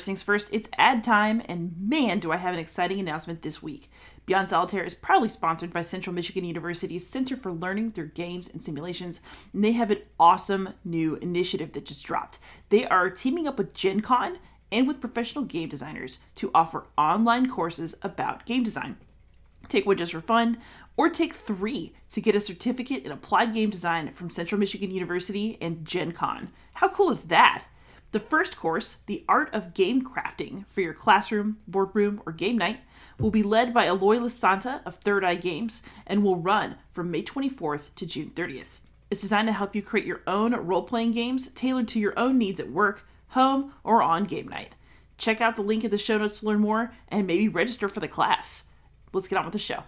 First things first, it's ad time, and man, do I have an exciting announcement this week. Beyond Solitaire is proudly sponsored by Central Michigan University's Center for Learning Through Games and Simulations, and they have an awesome new initiative that just dropped. They are teaming up with Gen Con and with professional game designers to offer online courses about game design. Take one just for fun, or take three to get a certificate in applied game design from Central Michigan University and Gen Con. How cool is that? The first course, The Art of Game Crafting for your classroom, boardroom, or game night, will be led by Eloy Lasanta of Third Eye Games and will run from May 24th to June 30th. It's designed to help you create your own role playing games tailored to your own needs at work, home, or on game night. Check out the link in the show notes to learn more and maybe register for the class. Let's get on with the show.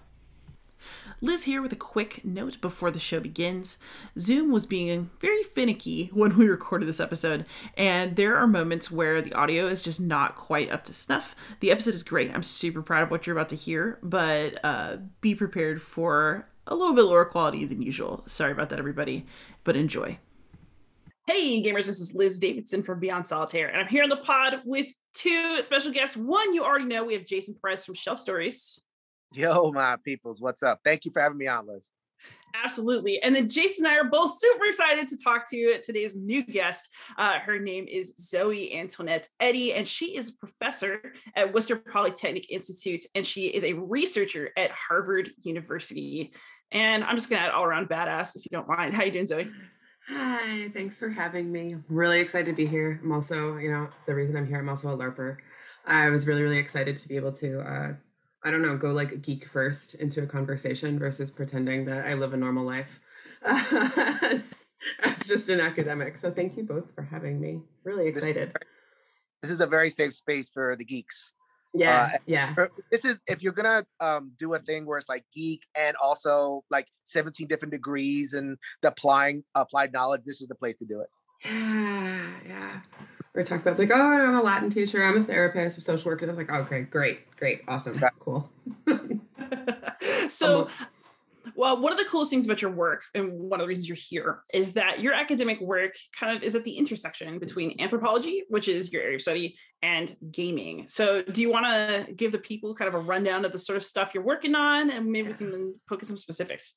Liz here with a quick note before the show begins. Zoom was being very finicky when we recorded this episode, and there are moments where the audio is just not quite up to snuff. The episode is great. I'm super proud of what you're about to hear, but uh, be prepared for a little bit lower quality than usual. Sorry about that, everybody, but enjoy. Hey, gamers, this is Liz Davidson from Beyond Solitaire, and I'm here on the pod with two special guests. One you already know, we have Jason Perez from Shelf Stories. Yo, my peoples, what's up? Thank you for having me on, Liz. Absolutely. And then Jason and I are both super excited to talk to you today's new guest. Uh, her name is Zoe Antoinette Eddy, and she is a professor at Worcester Polytechnic Institute, and she is a researcher at Harvard University. And I'm just going to add all around badass if you don't mind. How you doing, Zoe? Hi, thanks for having me. really excited to be here. I'm also, you know, the reason I'm here, I'm also a LARPer. I was really, really excited to be able to uh, I don't know, go like a geek first into a conversation versus pretending that I live a normal life as, as just an academic. So thank you both for having me. Really excited. This is a very safe space for the geeks. Yeah, uh, yeah. This is if you're gonna um, do a thing where it's like geek and also like 17 different degrees and the applying applied knowledge. This is the place to do it. Yeah, yeah we talk about it's like, oh, I'm a Latin teacher, I'm a therapist, I'm social worker. I was like, oh, okay, great, great, awesome, cool. so, um, well, one of the coolest things about your work, and one of the reasons you're here, is that your academic work kind of is at the intersection between anthropology, which is your area of study, and gaming. So, do you want to give the people kind of a rundown of the sort of stuff you're working on, and maybe we can focus some specifics?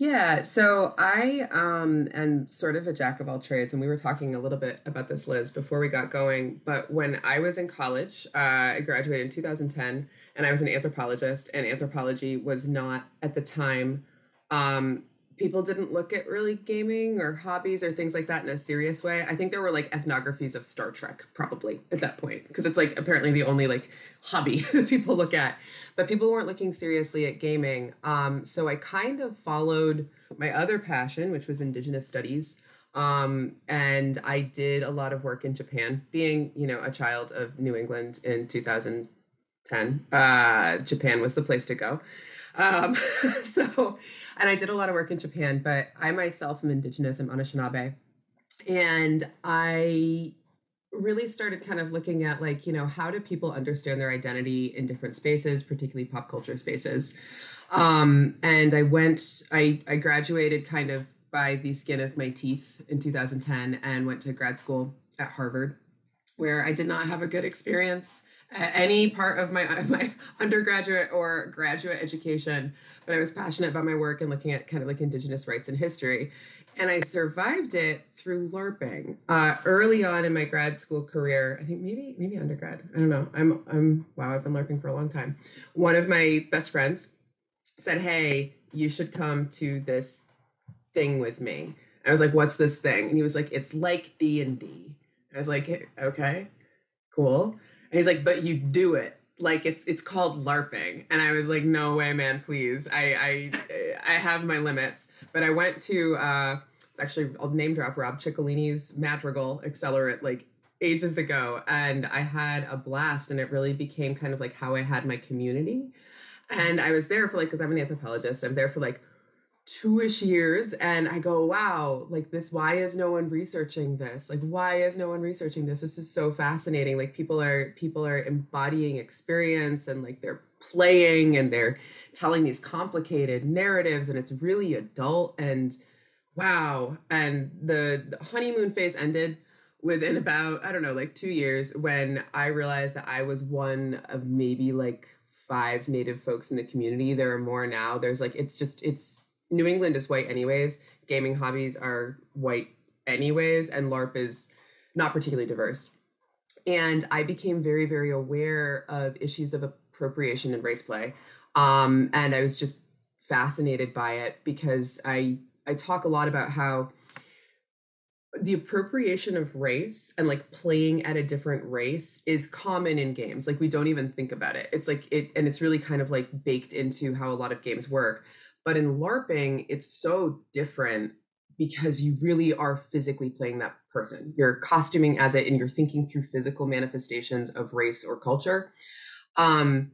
Yeah, so I um, am sort of a jack of all trades, and we were talking a little bit about this, Liz, before we got going. But when I was in college, uh, I graduated in 2010, and I was an anthropologist, and anthropology was not at the time um, people didn't look at really gaming or hobbies or things like that in a serious way. I think there were like ethnographies of Star Trek probably at that point because it's like apparently the only like hobby that people look at. But people weren't looking seriously at gaming. Um, so I kind of followed my other passion, which was indigenous studies. Um, and I did a lot of work in Japan, being, you know, a child of New England in 2010. Uh, Japan was the place to go. Um, so and I did a lot of work in Japan, but I myself am indigenous, I'm Anishinaabe. And I really started kind of looking at like, you know, how do people understand their identity in different spaces, particularly pop culture spaces. Um, and I went, I, I graduated kind of by the skin of my teeth in 2010 and went to grad school at Harvard, where I did not have a good experience any part of my my undergraduate or graduate education but I was passionate about my work and looking at kind of like Indigenous rights and history. And I survived it through LARPing. Uh, early on in my grad school career, I think maybe maybe undergrad. I don't know. I'm I'm wow. I've been LARPing for a long time. One of my best friends said, "Hey, you should come to this thing with me." I was like, "What's this thing?" And he was like, "It's like D and D." I was like, "Okay, cool." And he's like, "But you do it." like it's it's called larping. And i was like no way man please. I i i have my limits. But i went to uh it's actually i'll name drop rob ciccolini's madrigal Accelerant like ages ago. And i had a blast and it really became kind of like how i had my community. And i was there for like because i'm an anthropologist. I'm there for like two-ish years and i go wow like this why is no one researching this? Like why is no one researching this? This is so fascinating. Like people are people are embodying experience and like they're playing and they're telling these complicated narratives and it's really adult and wow. And the, honeymoon phase ended within about I don't know like 2 years when I realized that I was one of maybe like five native folks in the community. There are more now. There's like it's just it's New England is white anyways gaming hobbies are white anyways and LARP is not particularly diverse and I became very very aware of issues of appropriation in race play um and I was just fascinated by it because I I talk a lot about how the appropriation of race and like playing at a different race is common in games. Like we don't even think about it. It's like it and it's really kind of like baked into how a lot of games work. But in LARPing, it's so different because you really are physically playing that person. You're costuming as it and you're thinking through physical manifestations of race or culture. Um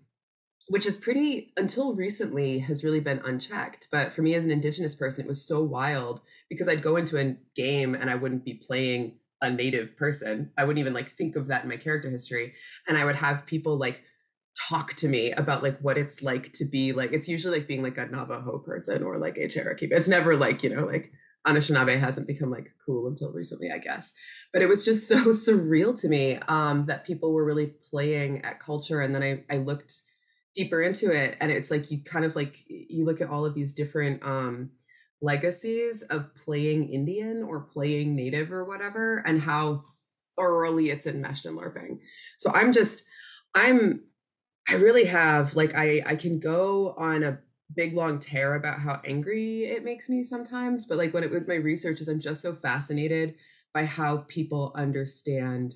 which is pretty until recently has really been unchecked. But for me as an indigenous person, it was so wild because I'd go into a game and I wouldn't be playing a native person. I wouldn't even like think of that in my character history. And I would have people like talk to me about like what it's like to be like it's usually like being like a Navajo person or like a Cherokee. It's never like, you know, like Anishinaabe hasn't become like cool until recently, I guess. But it was just so surreal to me um, that people were really playing at culture. And then I, I looked deeper into it and it's like you kind of like you look at all of these different um, legacies of playing Indian or playing Native or whatever, and how thoroughly it's enmeshed in LARPing. So I'm just, I'm, I really have like I I can go on a big long tear about how angry it makes me sometimes, but like when it with my research is I'm just so fascinated by how people understand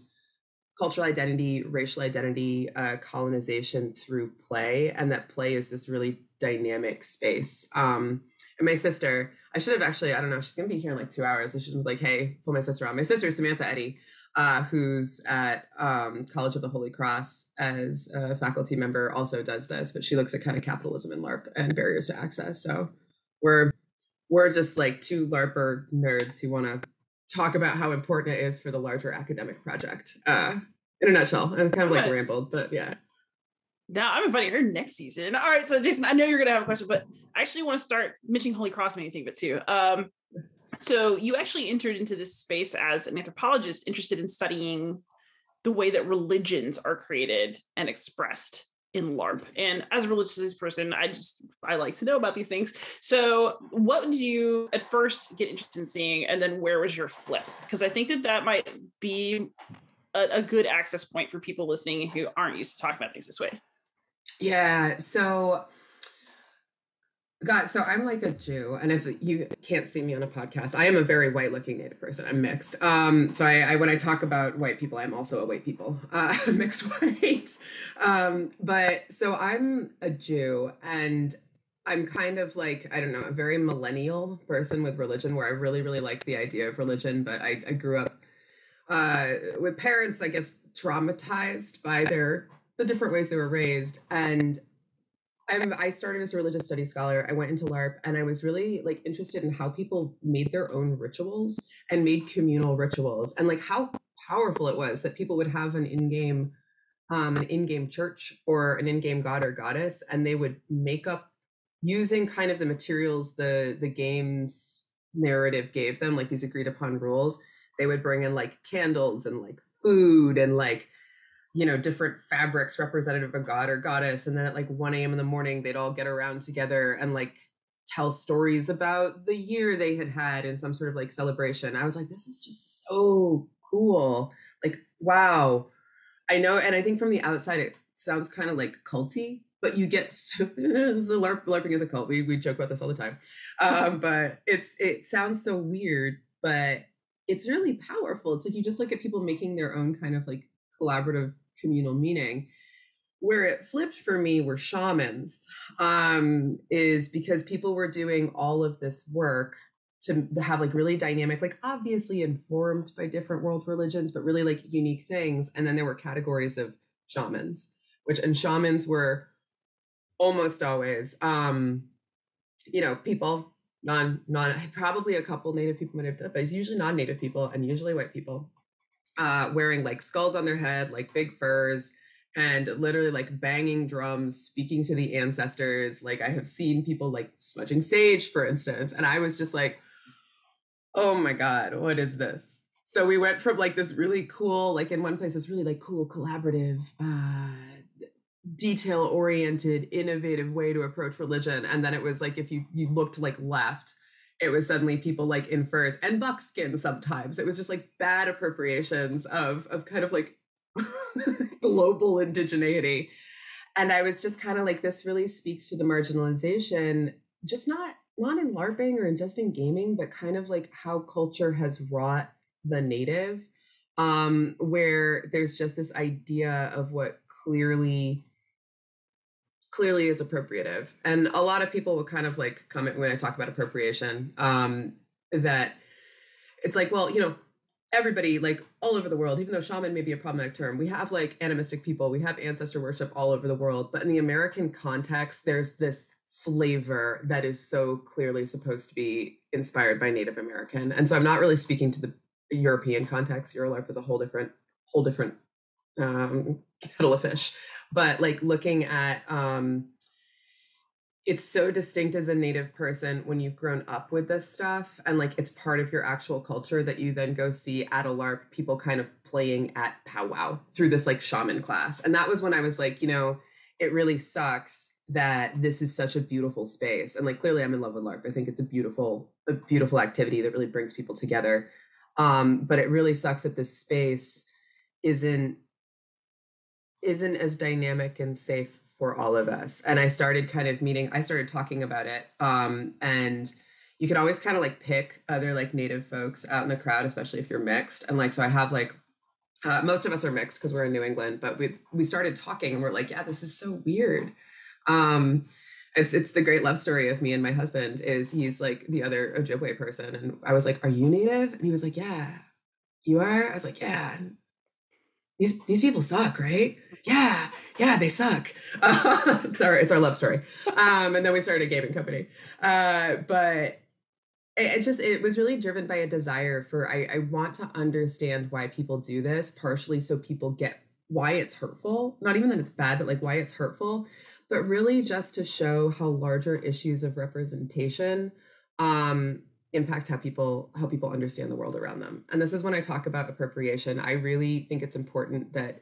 cultural identity, racial identity, uh, colonization through play, and that play is this really dynamic space. Um, and my sister, I should have actually, I don't know, she's gonna be here in like two hours. I should was like, hey, pull my sister on. My sister, is Samantha Eddy, uh, who's at um, College of the Holy Cross as a faculty member, also does this, but she looks at kind of capitalism and LARP and barriers to access. So we're we're just like two LARPer nerds who want to talk about how important it is for the larger academic project. Uh, in a nutshell, I'm kind of like rambled, but yeah. Now I'm inviting her next season. All right, so Jason, I know you're gonna have a question, but I actually want to start mentioning Holy Cross made me think of it too. Um, so you actually entered into this space as an anthropologist interested in studying the way that religions are created and expressed in LARP. And as a religious person, I just I like to know about these things. So, what did you at first get interested in seeing, and then where was your flip? Because I think that that might be a, a, good access point for people listening who aren't used to talking about things this way. Yeah. So, God, so I'm like a Jew, and if you can't see me on a podcast, I am a very white-looking Native person. I'm mixed. Um, so I, I, when I talk about white people, I'm also a white people, uh, mixed white. Um, but so I'm a Jew, and I'm kind of like I don't know, a very millennial person with religion, where I really, really like the idea of religion, but I, I grew up uh, with parents, I guess, traumatized by their the different ways they were raised. And I'm, I started as a religious studies scholar. I went into LARP and I was really like interested in how people made their own rituals and made communal rituals and like how powerful it was that people would have an in-game um, an in-game church or an in-game god or goddess and they would make up using kind of the materials the the game's narrative gave them like these agreed upon rules they would bring in like candles and like food and like you know different fabrics representative of a god or goddess and then at like 1 a.m in the morning they'd all get around together and like tell stories about the year they had had in some sort of like celebration. I was like this is just so cool. Like wow. I know and i think from the outside it sounds kind of like culty but you get so, LARP, larping is a cult. We, we joke about this all the time. Um, but it's it sounds so weird but it's really powerful. It's like you just look at people making their own kind of like collaborative communal meaning. Where it flipped for me were shamans, um, is because people were doing all of this work to have like really dynamic, like obviously informed by different world religions, but really like unique things. And then there were categories of shamans, which and shamans were almost always um, you know, people, non non probably a couple native people might have but it's usually non-native people and usually white people uh, wearing like skulls on their head, like big furs, and literally like banging drums, speaking to the ancestors. Like I have seen people like smudging sage, for instance, and I was just like, oh my god, what is this? So we went from like this really cool, like in one place, this really like cool collaborative, uh, detail oriented, innovative way to approach religion. And then it was like if you you looked like left, it was suddenly people like in furs and buckskin sometimes. It was just like bad appropriations of of kind of like global indigeneity. And I was just kind of like, this really speaks to the marginalization, just not not in LARPing or just in gaming, but kind of like how culture has wrought the native, um, where there's just this idea of what clearly clearly is appropriative. And a lot of people will kind of like comment when I talk about appropriation, um, that it's like, well, you know, everybody like all over the world, even though shaman may be a problematic term, we have like animistic people, we have ancestor worship all over the world. But in the American context, there's this flavor that is so clearly supposed to be inspired by Native American. And so I'm not really speaking to the European context. Eurolarp is a whole different, whole different um, kettle of fish. But like looking at um, it's so distinct as a native person when you've grown up with this stuff and like it's part of your actual culture that you then go see at a larp people kind of playing at powwow through this like shaman class. And that was when i was like you know it really sucks that this is such a beautiful space. And like clearly i'm in love with larp. I think it's a beautiful a beautiful activity that really brings people together. Um but it really sucks that this space isn't isn't as dynamic and safe for all of us. And I started kind of meeting, I started talking about it. Um, and you can always kind of like pick other like native folks out in the crowd, especially if you're mixed. And like, so I have like, uh, most of us are mixed because we're in New England, but we we started talking and we're like, yeah, this is so weird. Um, it's it's the great love story of me and my husband. Is he's like the other Ojibwe person, and I was like, "Are you native?" And he was like, "Yeah." You are? I was like, "Yeah." These these people suck, right? Yeah, yeah, they suck. Uh, it's our it's our love story. Um, and then we started a gaming company. Uh, but it, it just it was really driven by a desire for I, I want to understand why people do this, partially so people get why it's hurtful. Not even that it's bad, but like why it's hurtful, but really just to show how larger issues of representation um impact how people how people understand the world around them. And this is when i talk about appropriation i really think it's important that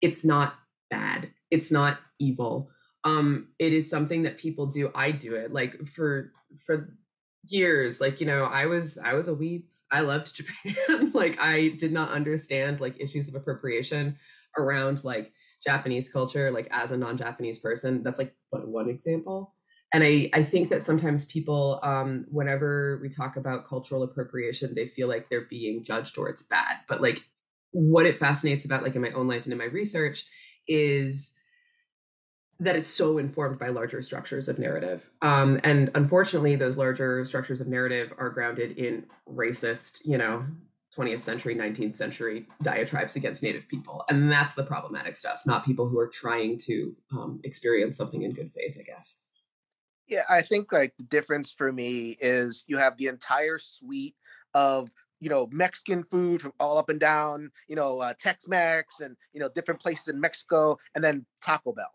it's not bad it's not evil. Um it is something that people do i do it like for for years like you know i was i was a weeb i loved japan like i did not understand like issues of appropriation around like japanese culture like as a non-japanese person that's like but one example and I, I think that sometimes people um, whenever we talk about cultural appropriation they feel like they're being judged or it's bad. But like what it fascinates about like in my own life and in my research is that it's so informed by larger structures of narrative. Um, and unfortunately those larger structures of narrative are grounded in racist you know 20th century 19th century diatribes against native people. And that's the problematic stuff not people who are trying to um, experience something in good faith i guess yeah, I think like the difference for me is you have the entire suite of you know Mexican food from all up and down, you know uh, Tex-Mex and you know different places in Mexico, and then Taco Bell.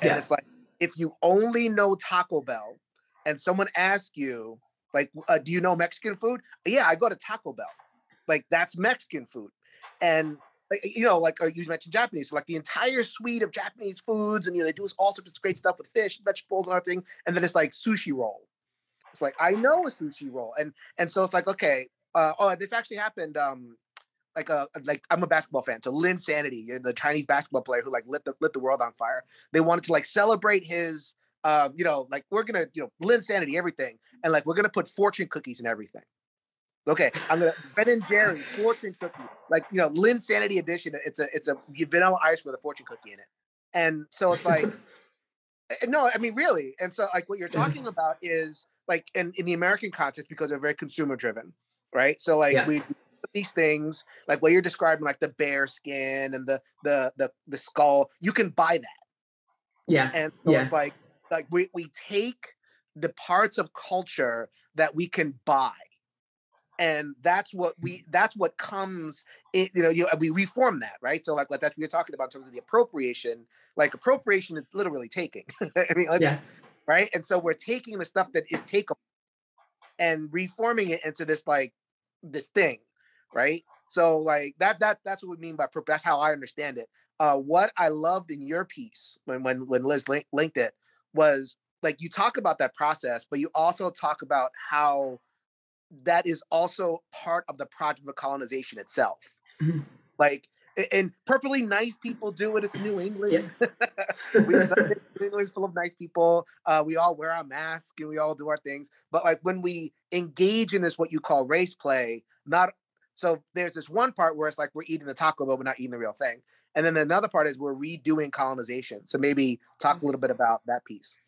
And yeah. it's like if you only know Taco Bell, and someone asks you like, uh, "Do you know Mexican food?" Yeah, I go to Taco Bell. Like that's Mexican food, and you know, like uh, you mentioned Japanese, so like the entire suite of Japanese foods, and you know they do all sorts of great stuff with fish, vegetables, and everything, and then it's like sushi roll. It's like I know a sushi roll, and and so it's like okay, uh, oh, this actually happened. Um, like a uh, like I'm a basketball fan, so Linsanity, the Chinese basketball player who like lit the lit the world on fire. They wanted to like celebrate his, um, you know, like we're gonna you know Linsanity everything, and like we're gonna put fortune cookies and everything. Okay, I'm gonna Ben and Jerry fortune cookie, like you know, Linsanity edition. It's a it's a vanilla ice with a fortune cookie in it, and so it's like, eh, no, I mean really, and so like what you're talking about is like in in the American context because they're very consumer driven, right? So like yeah. we these things like what you're describing, like the bear skin and the the the the skull, you can buy that. Yeah, and so yeah. it's like like we we take the parts of culture that we can buy and that's what we that's what comes in, you know you we reform that right so like, like that's what you're talking about in terms of the appropriation like appropriation is literally taking i mean yeah. right and so we're taking the stuff that is takeable and reforming it into this like this thing right? So like that that that's what we mean by. That's how I understand it. Uh, what I loved in your piece when when when Liz link, linked it was like you talk about that process, but you also talk about how that is also part of the project of colonization itself. Mm-hmm. Like and perfectly nice people do it. It's New England. New England's full of nice people. Uh, we all wear our masks and we all do our things. But like when we engage in this, what you call race play, not so there's this one part where it's like we're eating the taco, but we're not eating the real thing. And then another part is we're redoing colonization. So maybe talk a little bit about that piece.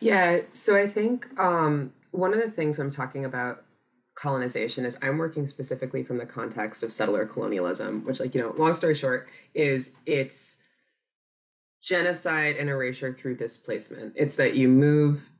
Yeah. So I think um, one of the things I'm talking about colonization is I'm working specifically from the context of settler colonialism, which, like, you know, long story short, is it's genocide and erasure through displacement. It's that you move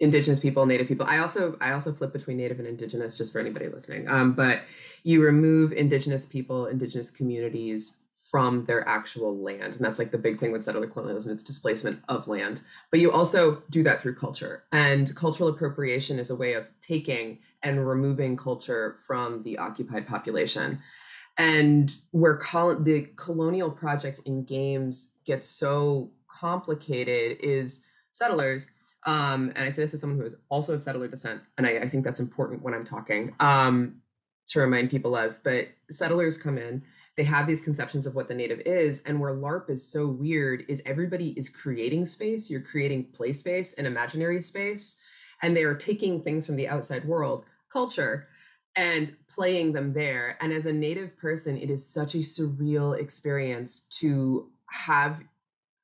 indigenous people, native people. I also I also flip between native and indigenous just for anybody listening. Um, but you remove indigenous people, indigenous communities from their actual land. And that's like the big thing with settler colonialism, it's displacement of land. But you also do that through culture. And cultural appropriation is a way of taking and removing culture from the occupied population. And where col- the colonial project in games gets so complicated is settlers. Um, and I say this as someone who is also of settler descent, and I, I think that's important when I'm talking um, to remind people of. But settlers come in, they have these conceptions of what the native is, and where LARP is so weird is everybody is creating space. You're creating play space and imaginary space, and they are taking things from the outside world culture and playing them there. And as a native person, it is such a surreal experience to have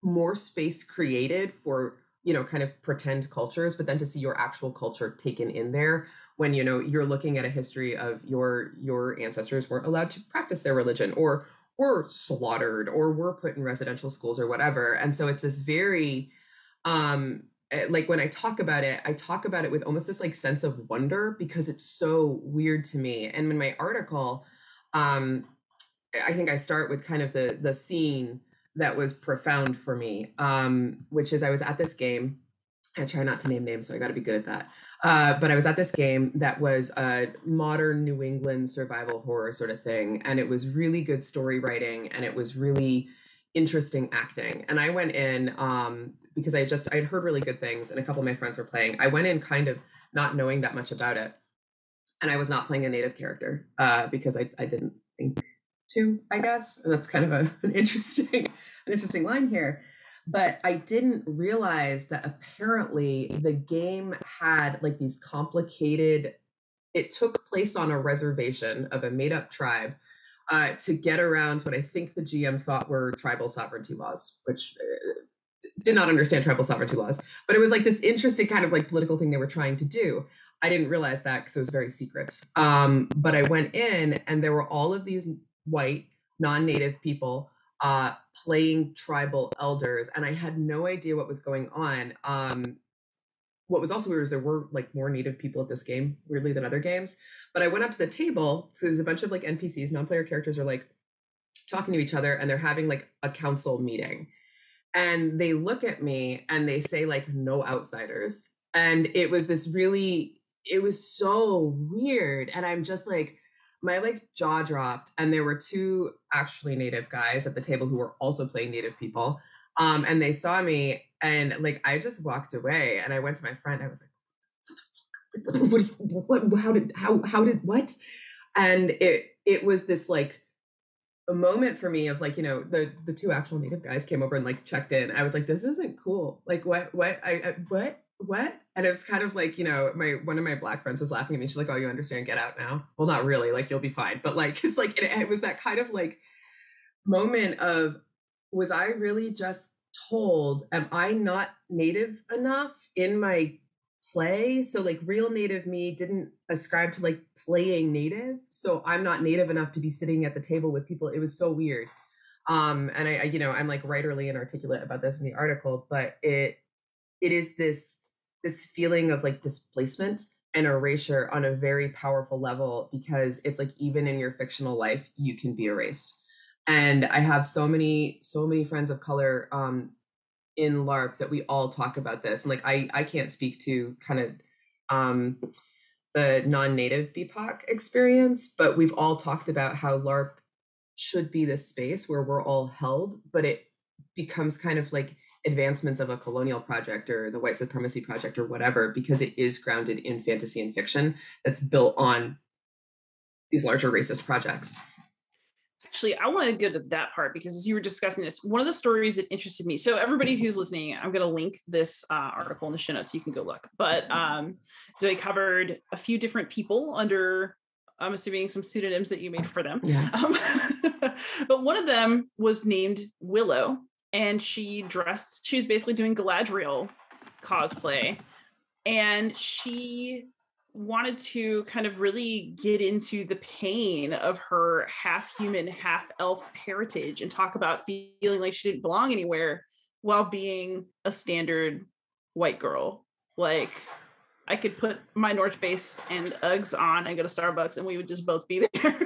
more space created for, you know, kind of pretend cultures, but then to see your actual culture taken in there when you know you're looking at a history of your your ancestors weren't allowed to practice their religion or were slaughtered or were put in residential schools or whatever and so it's this very um like when I talk about it, I talk about it with almost this like sense of wonder because it's so weird to me. And in my article, um, I think I start with kind of the the scene that was profound for me, um, which is I was at this game. I try not to name names, so I got to be good at that. Uh, but I was at this game that was a modern New England survival horror sort of thing, and it was really good story writing, and it was really interesting acting. And I went in um, because I just I'd heard really good things, and a couple of my friends were playing. I went in kind of not knowing that much about it, and I was not playing a native character uh, because I I didn't think to, I guess, and that's kind of a, an interesting an interesting line here. But I didn't realize that apparently the game had like these complicated. It took place on a reservation of a made up tribe uh, to get around what I think the GM thought were tribal sovereignty laws, which uh, did not understand tribal sovereignty laws. But it was like this interesting kind of like political thing they were trying to do. I didn't realize that because it was very secret. Um, but I went in and there were all of these white, non native people uh, playing tribal elders. And I had no idea what was going on. Um, what was also weird is there were like more native people at this game, weirdly than other games. But I went up to the table, so there's a bunch of like NPCs, non-player characters are like talking to each other and they're having like a council meeting. And they look at me and they say like no outsiders. And it was this really, it was so weird. And I'm just like, my like jaw dropped. And there were two actually native guys at the table who were also playing native people. Um, and they saw me and like I just walked away and I went to my friend. I was like, what, what, what, what how did how how did what? And it it was this like a moment for me of like you know the the two actual native guys came over and like checked in. I was like, this isn't cool. Like what what I, I what what? And it was kind of like, you know, my one of my black friends was laughing at me. She's like, "Oh, you understand? Get out now." Well, not really. Like, you'll be fine. But like, it's like it, it was that kind of like moment of, was I really just told, am I not native enough in my play? So like real native me didn't ascribe to like playing native. So I'm not native enough to be sitting at the table with people. It was so weird. Um, and I, I you know, I'm like writerly and articulate about this in the article, but it it is this this feeling of like displacement and erasure on a very powerful level because it's like even in your fictional life you can be erased and i have so many so many friends of color um in larp that we all talk about this and like i i can't speak to kind of um the non-native BIPOC experience, but we've all talked about how LARP should be this space where we're all held, but it becomes kind of like advancements of a colonial project or the white supremacy project or whatever, because it is grounded in fantasy and fiction that's built on these larger racist projects. Actually, I want to go to that part because as you were discussing this, one of the stories that interested me. So, everybody who's listening, I'm going to link this uh, article in the show notes. So you can go look. But um, so I covered a few different people under, I'm assuming some pseudonyms that you made for them. Yeah. Um, but one of them was named Willow, and she dressed. She was basically doing Galadriel cosplay, and she wanted to kind of really get into the pain of her half human, half elf heritage and talk about feeling like she didn't belong anywhere while being a standard white girl. Like, I could put my North Face and Uggs on and go to Starbucks and we would just both be there.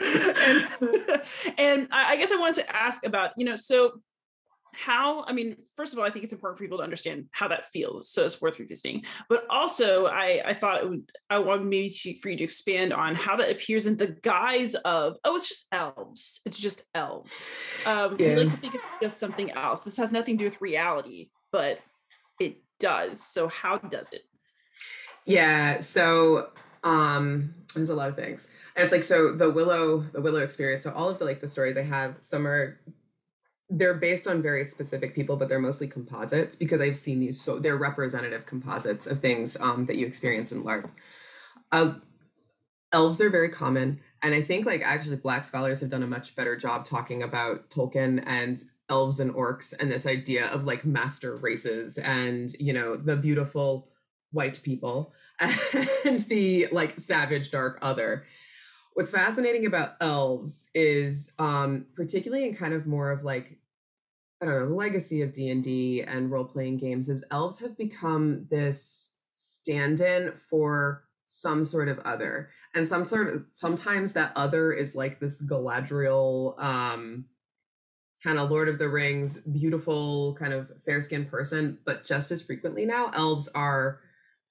and, and I guess I wanted to ask about, you know, so how i mean first of all i think it's important for people to understand how that feels so it's worth revisiting. But also i i thought it would i wanted maybe to, for you to expand on how that appears in the guise of oh it's just elves. It's just elves. Um yeah. we like to think it's just something else. This has nothing to do with reality but it does. So how does it? Yeah so um there's a lot of things. And it's like so the willow the willow experience so all of the like the stories i have some are they're based on very specific people, but they're mostly composites because I've seen these. So they're representative composites of things um, that you experience in LARP. Uh, elves are very common, and I think like actually Black scholars have done a much better job talking about Tolkien and elves and orcs and this idea of like master races and you know the beautiful white people and the like savage dark other what's fascinating about elves is um particularly in kind of more of like i don't know the legacy of d&d and role-playing games is elves have become this stand-in for some sort of other. And some sort of sometimes that other is like this galadriel um kind of lord of the rings beautiful kind of fair-skinned person but just as frequently now elves are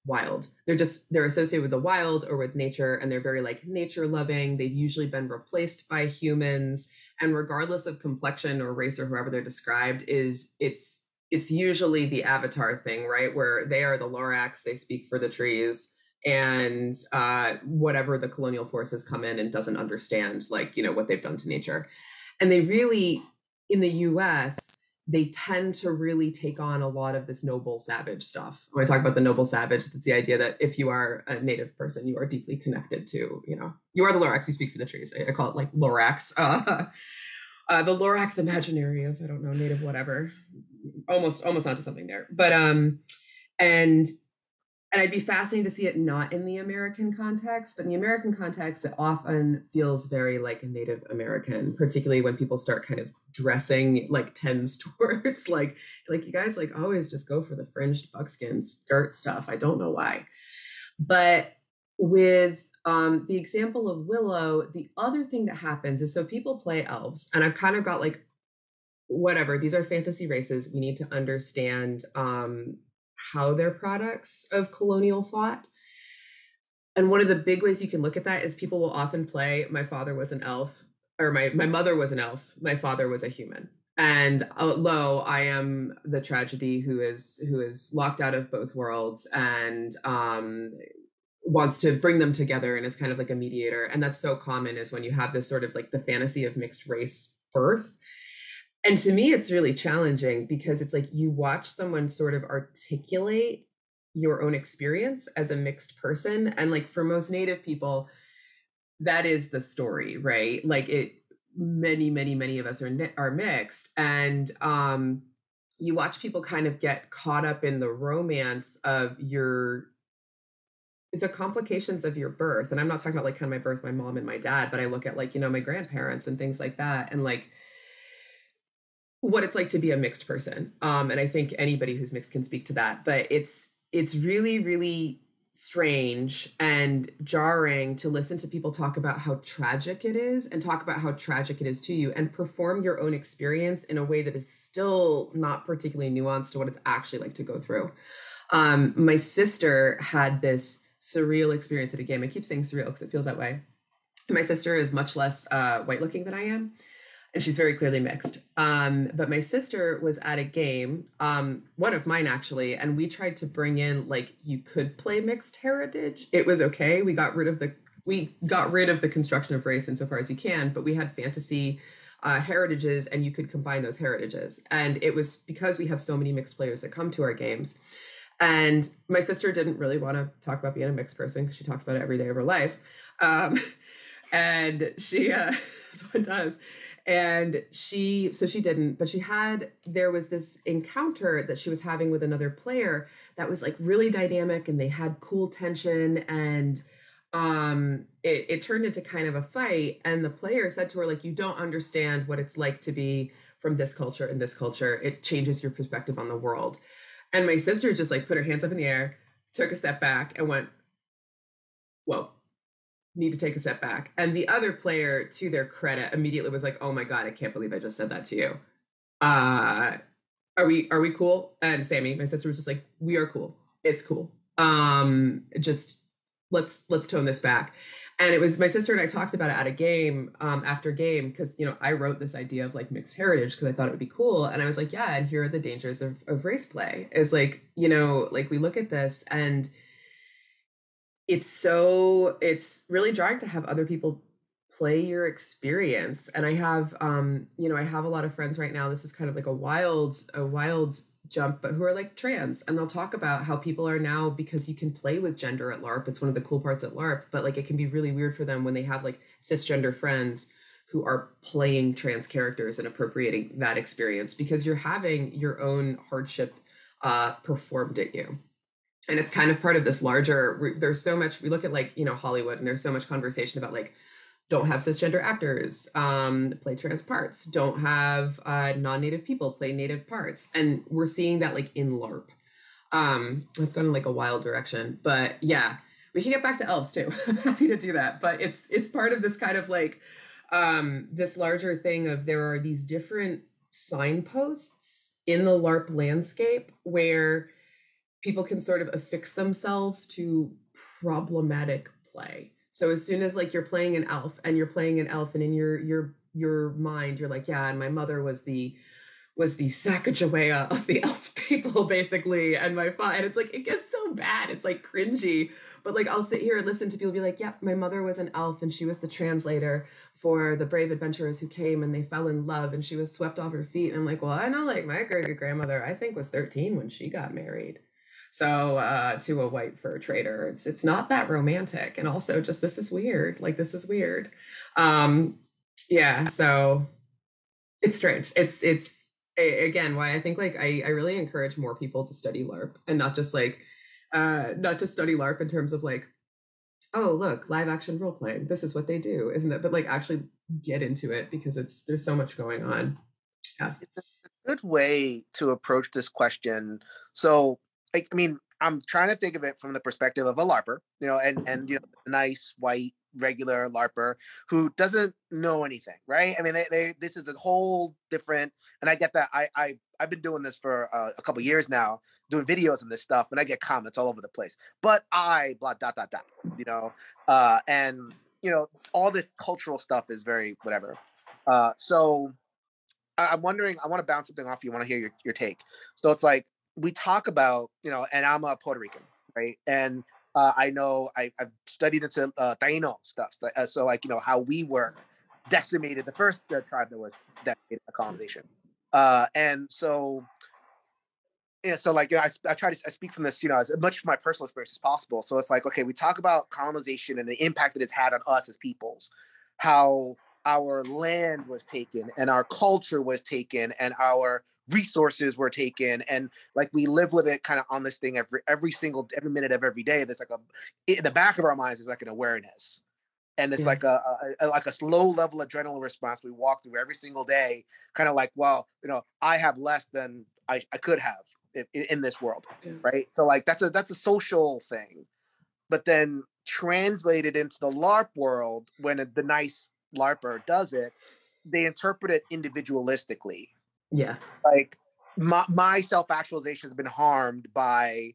wild. They're just they're associated with the wild or with nature and they're very like nature loving. They've usually been replaced by humans and regardless of complexion or race or whoever they're described is it's it's usually the avatar thing, right? Where they are the Lorax, they speak for the trees and uh whatever the colonial forces come in and doesn't understand like, you know, what they've done to nature. And they really in the US they tend to really take on a lot of this noble savage stuff. When I talk about the noble savage, that's the idea that if you are a native person, you are deeply connected to, you know, you are the Lorax, you speak for the trees. I, call it like Lorax. Uh, uh, the Lorax imaginary of, I don't know, native whatever. Almost, almost onto something there. But um, and and I'd be fascinated to see it not in the American context, but in the American context, it often feels very like a Native American, particularly when people start kind of dressing like tends towards like like you guys like always just go for the fringed buckskin skirt stuff. I don't know why, but with um, the example of Willow, the other thing that happens is so people play elves, and I've kind of got like whatever these are fantasy races. We need to understand um, how they're products of colonial thought. And one of the big ways you can look at that is people will often play my father was an elf or my my mother was an elf, my father was a human. And uh, lo, I am the tragedy who is who is locked out of both worlds and um wants to bring them together and is kind of like a mediator. And that's so common is when you have this sort of like the fantasy of mixed race birth and to me it's really challenging because it's like you watch someone sort of articulate your own experience as a mixed person and like for most native people that is the story right like it many many many of us are are mixed and um you watch people kind of get caught up in the romance of your the complications of your birth and i'm not talking about like kind of my birth my mom and my dad but i look at like you know my grandparents and things like that and like what it's like to be a mixed person. Um, and I think anybody who's mixed can speak to that. But it's it's really, really strange and jarring to listen to people talk about how tragic it is and talk about how tragic it is to you and perform your own experience in a way that is still not particularly nuanced to what it's actually like to go through. Um, my sister had this surreal experience at a game. I keep saying surreal because it feels that way. My sister is much less uh, white looking than I am, and she's very clearly mixed. Um, but my sister was at a game, um, one of mine actually, and we tried to bring in like you could play mixed heritage. It was okay. We got rid of the we got rid of the construction of race insofar as you can, but we had fantasy uh, heritages and you could combine those heritages. And it was because we have so many mixed players that come to our games. And my sister didn't really want to talk about being a mixed person because she talks about it every day of her life. Um, and she, uh, that's what does. And she, so she didn't, but she had, there was this encounter that she was having with another player that was like really dynamic and they had cool tension and um it, it turned into kind of a fight. And the player said to her like you don't understand what it's like to be from this culture and this culture. It changes your perspective on the world. And my sister just like put her hands up in the air took a step back and went whoa need to take a step back. And the other player to their credit immediately was like oh my god i can't believe i just said that to you. Uh are we are we cool? And sammy my sister was just like we are cool. It's cool. Um just let's let's tone this back. And it was my sister and i talked about it at a game um, after game because you know i wrote this idea of like mixed heritage because i thought it would be cool. And i was like yeah and here are the dangers of, of race play. Is like you know like we look at this and it's so it's really jarring to have other people play your experience and i have um you know i have a lot of friends right now this is kind of like a wild a wild jump, but who are like trans. And they'll talk about how people are now, because you can play with gender at LARP, it's one of the cool parts at LARP, but like it can be really weird for them when they have like cisgender friends who are playing trans characters and appropriating that experience because you're having your own hardship uh, performed at you. And it's kind of part of this larger, there's so much, we look at like, you know, Hollywood and there's so much conversation about like, don't have cisgender actors um, play trans parts don't have uh, non-native people play native parts. And we're seeing that like in larp. Um it's gone in like a wild direction but yeah we can get back to elves too. I'm happy to do that but it's it's part of this kind of like um this larger thing of there are these different signposts in the larp landscape where people can sort of affix themselves to problematic play so as soon as like you're playing an elf and you're playing an elf and in your your your mind you're like, yeah, and my mother was the was the Sacagawea of the elf people, basically. And my father, and it's like, it gets so bad. It's like cringy. But like, I'll sit here and listen to people be like, yeah, my mother was an elf and she was the translator for the brave adventurers who came and they fell in love and she was swept off her feet. And I'm like, well, I know like my great grandmother, I think was 13 when she got married. So uh, to a white fur trader, it's it's not that romantic, and also just this is weird. Like this is weird. Um, yeah, so it's strange. It's it's again why I think like I I really encourage more people to study LARP and not just like uh not just study LARP in terms of like oh look live action role playing this is what they do isn't it but like actually get into it because it's there's so much going on yeah it's a good way to approach this question so I, I mean, I'm trying to think of it from the perspective of a LARPer, you know, and and you know, nice white regular LARPer who doesn't know anything, right? I mean, they, they this is a whole different, and I get that. I I I've been doing this for uh, a couple years now, doing videos and this stuff, and I get comments all over the place. But I blah dot dot dot, you know, uh, and you know, all this cultural stuff is very whatever. Uh, so I, am wondering, I want to bounce something off you. Want to hear your your take? So it's like we talk about, you know, and I'm a Puerto Rican, right? And uh, I know I, have studied into uh, Taino stuff. Uh, so, like, you know, how we were decimated, the first uh, tribe that was decimated by colonization. Uh, and so, yeah, so like, you know, I, I try to I speak from this, you know, as much from my personal experience as possible. So it's like, okay, we talk about colonization and the impact that it's had on us as peoples, how our land was taken and our culture was taken and our resources were taken and like we live with it kind of on this thing every every single every minute of every day there's like a in the back of our minds is like an awareness and it's yeah. like a, a, like a slow level adrenaline response we walk through every single day kind of like well you know i have less than i, I could have in, in this world yeah. right so like that's a that's a social thing but then translated into the larp world when the nice larper does it they interpret it individualistically yeah. Like my, my self actualization has been harmed by,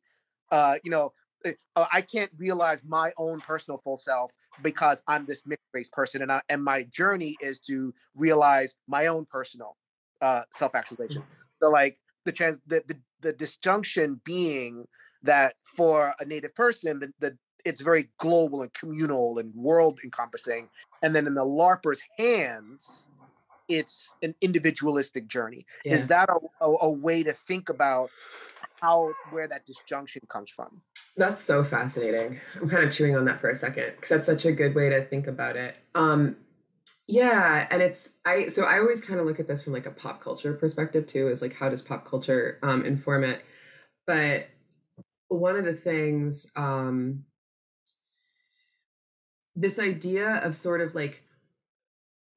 uh, you know, uh, I can't realize my own personal full self because I'm this mixed race person, and I, and my journey is to realize my own personal uh, self actualization. So like the trans the, the the disjunction being that for a native person, the, the it's very global and communal and world encompassing, and then in the LARPer's hands, it's an individualistic journey. Yeah. Is that a, a, a way to think about how where that disjunction comes from? That's so fascinating. I'm kind of chewing on that for a second because that's such a good way to think about it. Um, yeah, and it's I so I always kind of look at this from like a pop culture perspective too, is like how does pop culture um, inform it? But one of the things, um, this idea of sort of like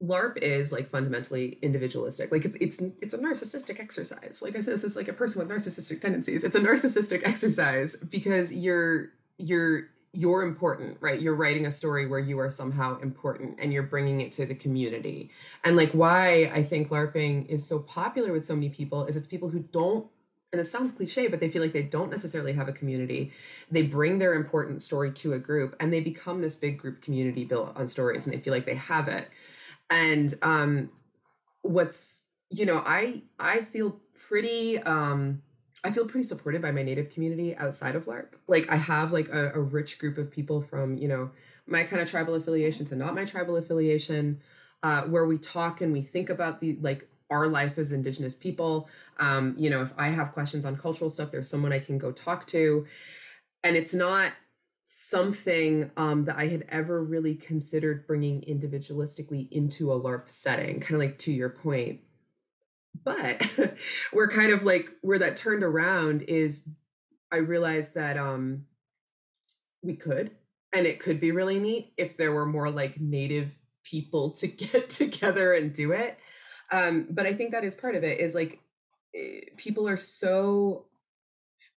LARP is like fundamentally individualistic. Like it's it's it's a narcissistic exercise. Like I said, this is like a person with narcissistic tendencies. It's a narcissistic exercise because you're you're you're important, right? You're writing a story where you are somehow important and you're bringing it to the community. And like why I think LARPing is so popular with so many people is it's people who don't, and it sounds cliche, but they feel like they don't necessarily have a community. They bring their important story to a group and they become this big group community built on stories and they feel like they have it. And um what's, you know, I I feel pretty um I feel pretty supported by my native community outside of LARP. Like I have like a, a rich group of people from, you know, my kind of tribal affiliation to not my tribal affiliation, uh, where we talk and we think about the like our life as indigenous people. Um, you know, if I have questions on cultural stuff, there's someone I can go talk to. And it's not something um, that I had ever really considered bringing individualistically into a LARP setting, kind of like to your point but we're kind of like where that turned around is I realized that um we could and it could be really neat if there were more like native people to get together and do it. Um but I think that is part of it is like eh, people are so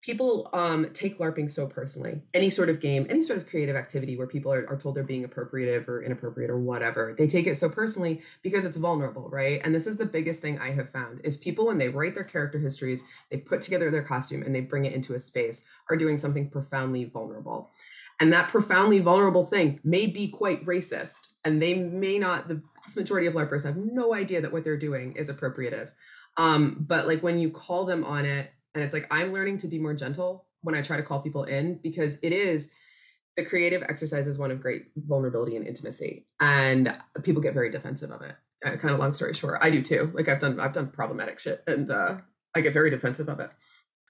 people um, take LARPing so personally. Any sort of game, any sort of creative activity where people are, are told they're being appropriative or inappropriate or whatever, they take it so personally because it's vulnerable, right? And this is the biggest thing I have found is people when they write their character histories, they put together their costume and they bring it into a space, are doing something profoundly vulnerable. And that profoundly vulnerable thing may be quite racist, and they may not. The vast majority of LARPers have no idea that what they're doing is appropriative. Um, but like when you call them on it and it's like I'm learning to be more gentle when I try to call people in because it is the creative exercise is one of great vulnerability and intimacy. And people get very defensive of it. Uh, kind of long story short, I do too. Like I've done I've done problematic shit and uh I get very defensive of it.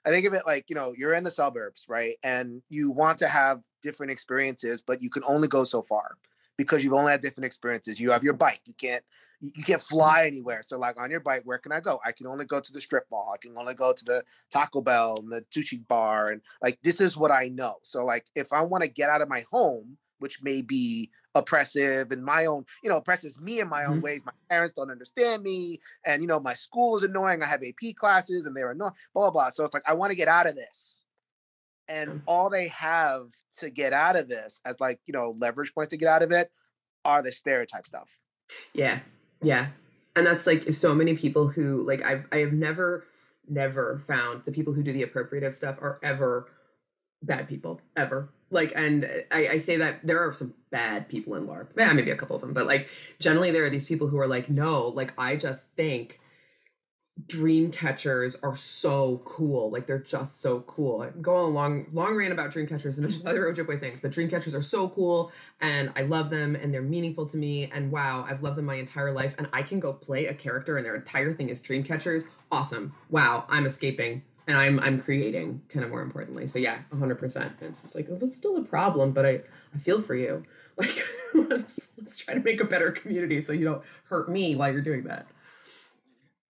I think of it like, you know, you're in the suburbs, right? And you want to have different experiences, but you can only go so far because you've only had different experiences. You have your bike. You can't you can't fly anywhere. So like on your bike, where can I go? I can only go to the strip mall. I can only go to the Taco Bell and the sushi bar. And like this is what I know. So like if I want to get out of my home, which may be oppressive and my own, you know, oppresses me in my own mm-hmm. ways. My parents don't understand me. And you know, my school is annoying. I have AP classes and they're annoying, blah, blah, blah. So it's like I want to get out of this. And all they have to get out of this as like, you know, leverage points to get out of it are the stereotype stuff. Yeah. Yeah. And that's like so many people who like I've I have never never found the people who do the appropriative stuff are ever bad people ever like and I, I say that there are some bad people in larp yeah maybe a couple of them but like generally there are these people who are like no like i just think dream catchers are so cool. Like they're just so cool. I go on a long, long rant about dream catchers and other Ojibwe things, but dream catchers are so cool and I love them and they're meaningful to me. And wow, I've loved them my entire life. And I can go play a character and their entire thing is dream catchers. Awesome. Wow, I'm escaping and I'm I'm creating kind of more importantly. So yeah, hundred percent. It's just like it's still a problem, but I I feel for you. Like let's let's try to make a better community so you don't hurt me while you're doing that.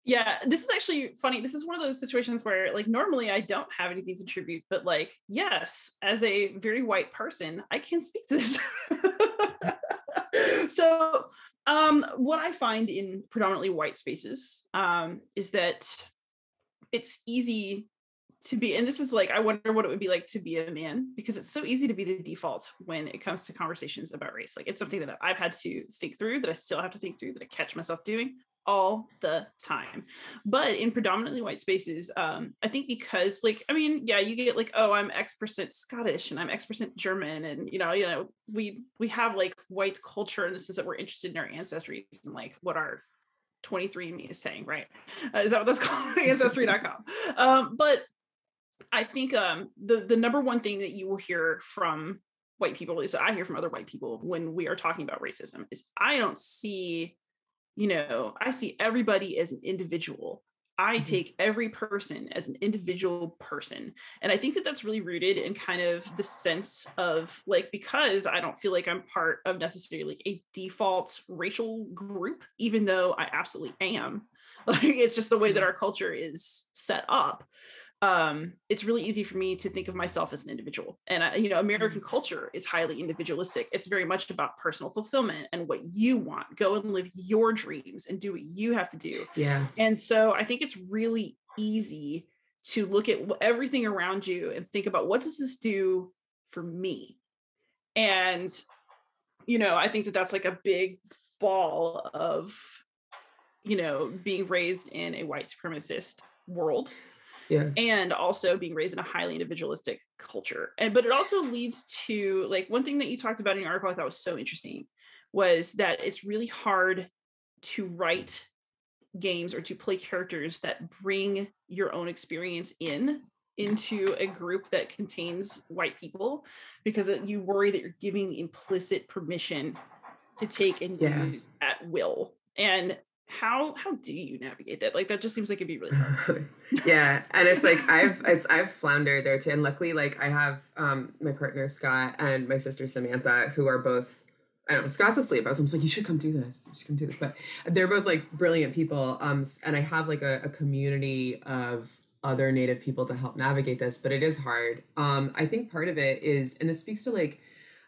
Yeah, this is actually funny. This is one of those situations where, like, normally I don't have anything to contribute, but, like, yes, as a very white person, I can speak to this. so, um, what I find in predominantly white spaces um, is that it's easy to be, and this is like, I wonder what it would be like to be a man because it's so easy to be the default when it comes to conversations about race. Like, it's something that I've had to think through, that I still have to think through, that I catch myself doing all the time. But in predominantly white spaces, um, I think because like I mean, yeah, you get like, oh, I'm X percent Scottish and I'm X percent German, and you know, you know, we we have like white culture in the sense that we're interested in our ancestries and like what our 23andMe is saying, right? Uh, is that what that's called? Ancestry.com. Um, but I think um, the the number one thing that you will hear from white people is I hear from other white people when we are talking about racism is I don't see, you know, I see everybody as an individual. I mm-hmm. take every person as an individual person. And I think that that's really rooted in kind of the sense of like, because I don't feel like I'm part of necessarily a default racial group, even though I absolutely am. Like, it's just the way that our culture is set up um, it's really easy for me to think of myself as an individual. And, I, you know, American mm-hmm. culture is highly individualistic. It's very much about personal fulfillment and what you want. Go and live your dreams and do what you have to do. Yeah. And so I think it's really easy to look at everything around you and think about what does this do for me? And, you know, I think that that's like a big ball of, you know, being raised in a white supremacist world yeah and also being raised in a highly individualistic culture and but it also leads to like one thing that you talked about in your article i thought was so interesting was that it's really hard to write games or to play characters that bring your own experience in into a group that contains white people because you worry that you're giving implicit permission to take and yeah. use at will and how how do you navigate that like that just seems like it'd be really hard yeah and it's like i've it's i've floundered there too and luckily like i have um my partner scott and my sister samantha who are both I don't know, Scott's asleep. I was, was like, you should come do this. You should come do this. But they're both like brilliant people. Um, and I have like a, a community of other native people to help navigate this, but it is hard. Um, I think part of it is, and this speaks to like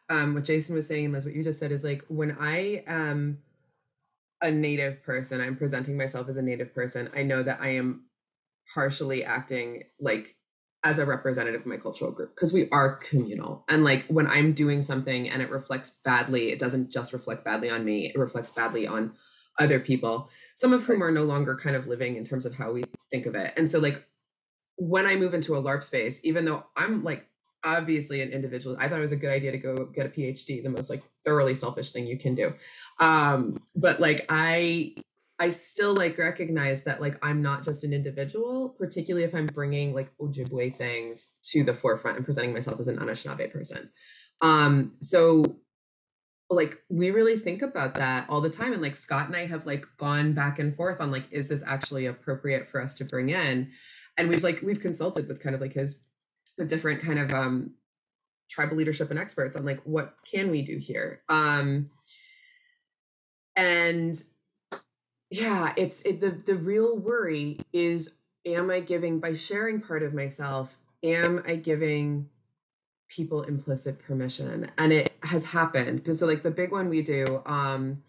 um what Jason was saying, and Liz, what you just said is like when I um a native person, I'm presenting myself as a native person, I know that I am partially acting like as a representative of my cultural group because we are communal. And like when I'm doing something and it reflects badly, it doesn't just reflect badly on me, it reflects badly on other people, some of whom are no longer kind of living in terms of how we think of it. And so like when I move into a LARP space, even though I'm like obviously an individual i thought it was a good idea to go get a phd the most like thoroughly selfish thing you can do. Um but like i i still like recognize that like i'm not just an individual particularly if i'm bringing like ojibwe things to the forefront and presenting myself as an anishinaabe person. Um so like we really think about that all the time and like scott and i have like gone back and forth on like is this actually appropriate for us to bring in? And we've like we've consulted with kind of like his the different kind of um, tribal leadership and experts on like what can we do here? Um and yeah it's it, the the real worry is am i giving by sharing part of myself am i giving people implicit permission? And it has happened. So like the big one we do um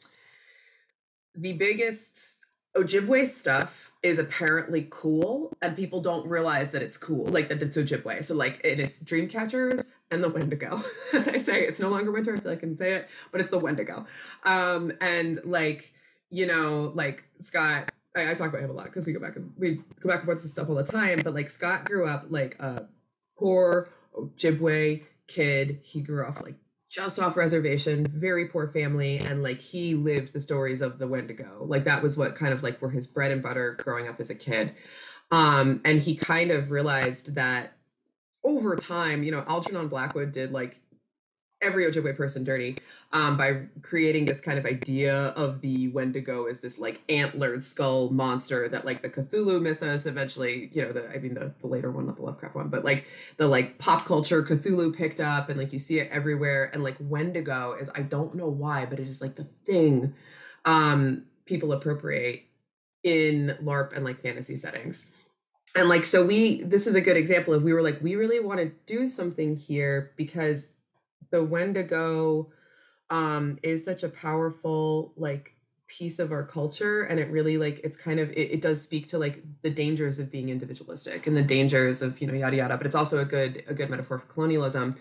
the biggest ojibwe stuff is apparently cool and people don't realize that it's cool like that it's ojibwe. So like it, it's dream catchers and the wendigo. As i say it's no longer winter i feel like i can say it but it's the wendigo. Um and like you know like scott i, I talk about him a lot because we go back and we go back and forth to stuff all the time but like scott grew up like a poor ojibwe kid. He grew up like just off reservation, very poor family, and like he lived the stories of the Wendigo. Like that was what kind of like were his bread and butter growing up as a kid. Um, and he kind of realized that over time, you know, Algernon Blackwood did like every Ojibwe person dirty um, by creating this kind of idea of the Wendigo as this like antlered skull monster that like the Cthulhu mythos eventually, you know, the I mean the, the later one, not the Lovecraft one, but like the like pop culture Cthulhu picked up and like you see it everywhere. And like Wendigo is I don't know why, but it is like the thing um people appropriate in LARP and like fantasy settings. And like so we this is a good example of we were like, we really want to do something here because the Wendigo um, is such a powerful like piece of our culture and it really like it's kind of it, it, does speak to like the dangers of being individualistic and the dangers of you know yada yada but it's also a good a good metaphor for colonialism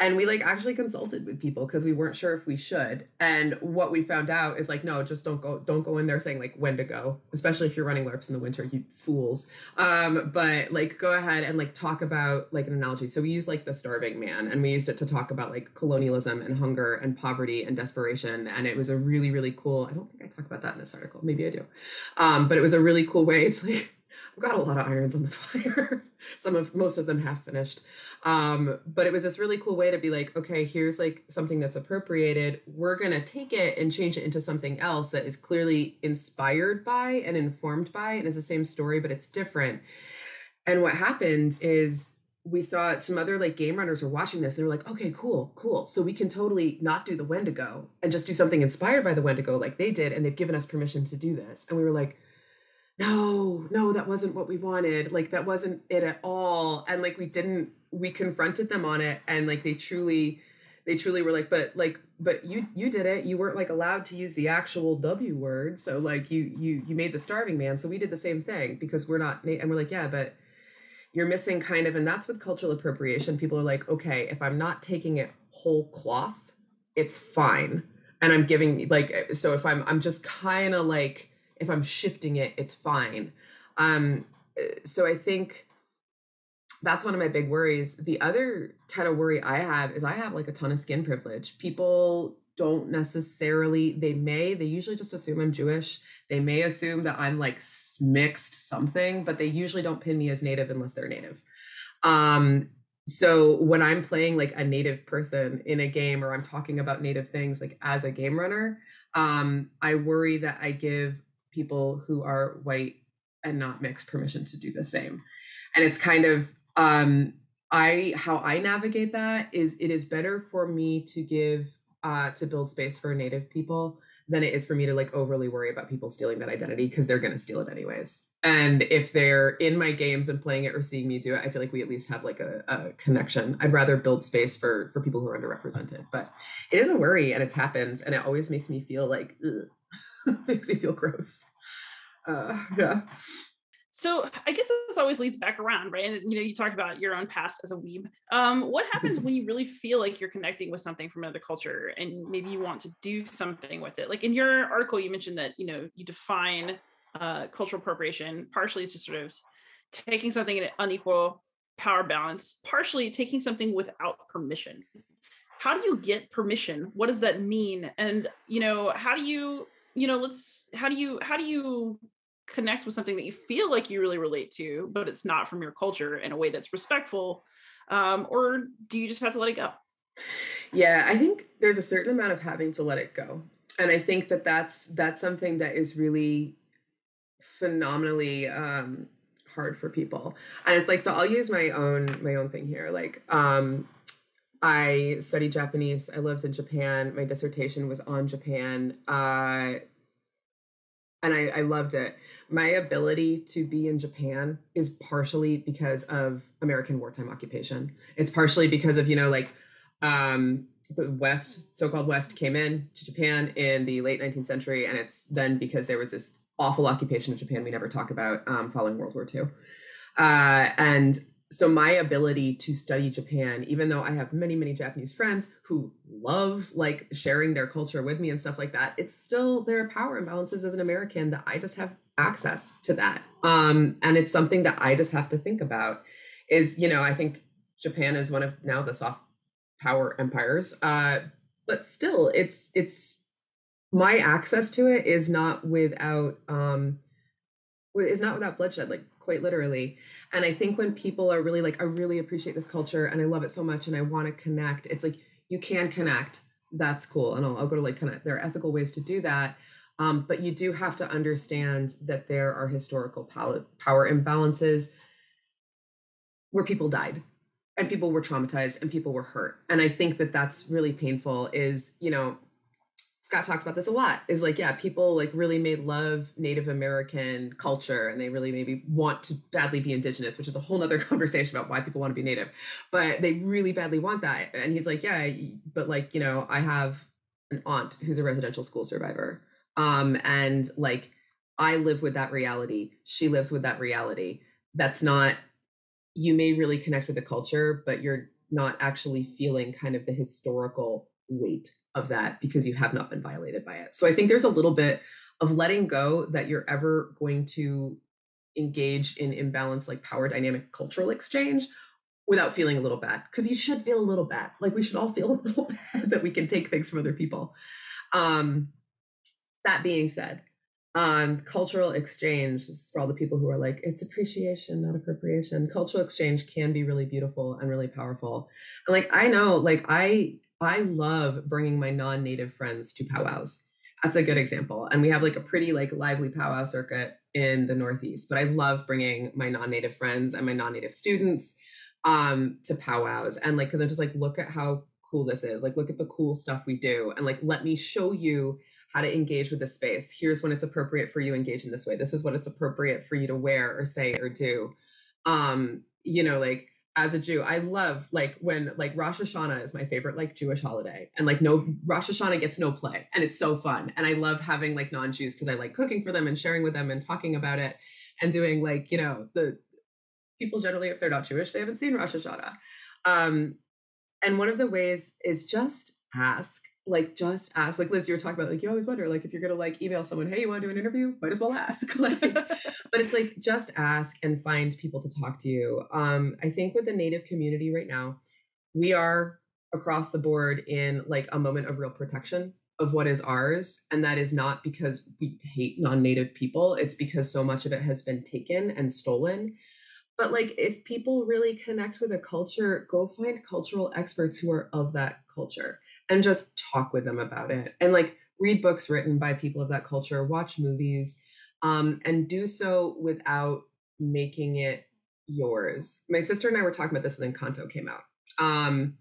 and we like actually consulted with people because we weren't sure if we should. And what we found out is like no just don't go don't go in there saying like Wendigo especially if you're running LARPs in the winter you fools. Um but like go ahead and like talk about like an analogy. So we use like the starving man and we used it to talk about like colonialism and hunger and poverty and desperation. And it was a really really cool i don't think i talk about that in this article. Maybe i do. Um but it was a really cool way it's like I've got a lot of irons on the fire. Some of most of them half finished. Um, but it was this really cool way to be like, okay, here's like something that's appropriated. We're gonna take it and change it into something else that is clearly inspired by and informed by and is the same story, but it's different. And what happened is we saw some other like game runners were watching this. And they were like, okay, cool, cool. So we can totally not do the Wendigo and just do something inspired by the Wendigo like they did. And they've given us permission to do this. And we were like, no, no, that wasn't what we wanted. Like that wasn't it at all. And like we didn't we confronted them on it and like they truly they truly were like, but like but you you did it. You weren't like allowed to use the actual W word. So like you you you made the starving man. So we did the same thing because we're not and we're like, yeah, but you're missing kind of and that's with cultural appropriation. People are like, okay, if I'm not taking it whole cloth, it's fine. And I'm giving like so if I'm I'm just kind of like if I'm shifting it, it's fine. Um, so I think that's one of my big worries. The other kind of worry I have is I have like a ton of skin privilege. People don't necessarily, they may, they usually just assume I'm Jewish. They may assume that I'm like mixed something, but they usually don't pin me as native unless they're native. Um, so when I'm playing like a native person in a game or I'm talking about native things like as a game runner, um, I worry that I give people who are white and not mixed permission to do the same. And it's kind of um I how I navigate that is it is better for me to give uh to build space for native people than it is for me to like overly worry about people stealing that identity because they're going to steal it anyways. And if they're in my games and playing it or seeing me do it, I feel like we at least have like a, a connection. I'd rather build space for for people who are underrepresented, but it is a worry and it's happened and it always makes me feel like makes me feel gross. Uh, yeah. So I guess this always leads back around, right? And you know, you talk about your own past as a weeb. Um, what happens when you really feel like you're connecting with something from another culture, and maybe you want to do something with it? Like in your article, you mentioned that you know you define uh, cultural appropriation. Partially, it's just sort of taking something in an unequal power balance. Partially, taking something without permission. How do you get permission? What does that mean? And you know, how do you you know let's how do you how do you connect with something that you feel like you really relate to but it's not from your culture in a way that's respectful um, or do you just have to let it go? Yeah i think there's a certain amount of having to let it go and i think that that's that's something that is really phenomenally um hard for people and it's like so i'll use my own my own thing here like um I studied Japanese. I lived in Japan. My dissertation was on Japan. Uh, and I, I loved it. My ability to be in Japan is partially because of American wartime occupation. It's partially because of, you know, like um, the West, so called West, came in to Japan in the late 19th century. And it's then because there was this awful occupation of Japan we never talk about um, following World War II. Uh, and so my ability to study Japan, even though I have many, many Japanese friends who love like sharing their culture with me and stuff like that, it's still there are power imbalances as an American that I just have access to that. Um, and it's something that I just have to think about. Is you know I think Japan is one of now the soft power empires, uh, but still it's it's my access to it is not without um, is not without bloodshed. Like quite literally. And I think when people are really like, I really appreciate this culture and I love it so much and I want to connect, it's like you can connect. That's cool. And I'll, I'll go to like kind of there are ethical ways to do that. Um, but you do have to understand that there are historical power, power imbalances where people died and people were traumatized and people were hurt. And I think that that's really painful is, you know, Scott talks about this a lot is like, yeah, people like really may love Native American culture and they really maybe want to badly be indigenous, which is a whole nother conversation about why people want to be Native, but they really badly want that. And he's like, yeah, but like, you know, I have an aunt who's a residential school survivor. Um, and like, I live with that reality. She lives with that reality. That's not, you may really connect with the culture, but you're not actually feeling kind of the historical weight of that because you have not been violated by it. So I think there's a little bit of letting go that you're ever going to engage in imbalance like power dynamic cultural exchange without feeling a little bad because you should feel a little bad. Like we should all feel a little bad that we can take things from other people. Um that being said um cultural exchange for all the people who are like it's appreciation not appropriation. Cultural exchange can be really beautiful and really powerful. And like i know like i i love bringing my non-native friends to powwows that's a good example and we have like a pretty like lively powwow circuit in the northeast but i love bringing my non-native friends and my non-native students um to powwows and like because i'm just like look at how cool this is like look at the cool stuff we do and like let me show you how to engage with the space. Here's when it's appropriate for you engage in this way. This is what it's appropriate for you to wear or say or do. Um you know like as a Jew, I love like when like Rosh Hashanah is my favorite like Jewish holiday, and like no Rosh Hashanah gets no play, and it's so fun, and I love having like non-Jews because I like cooking for them and sharing with them and talking about it, and doing like you know the people generally if they're not Jewish they haven't seen Rosh Hashanah, um, and one of the ways is just ask like just ask like liz you were talking about like you always wonder like if you're gonna like email someone hey you want to do an interview? Might as well ask. Like but it's like just ask and find people to talk to you. Um i think with the native community right now we are across the board in like a moment of real protection of what is ours and that is not because we hate non-native people it's because so much of it has been taken and stolen. But like if people really connect with a culture go find cultural experts who are of that culture and just talk with them about it. And like read books written by people of that culture watch movies um, and do so without making it yours. My sister and i were talking about this when encanto came out. Um,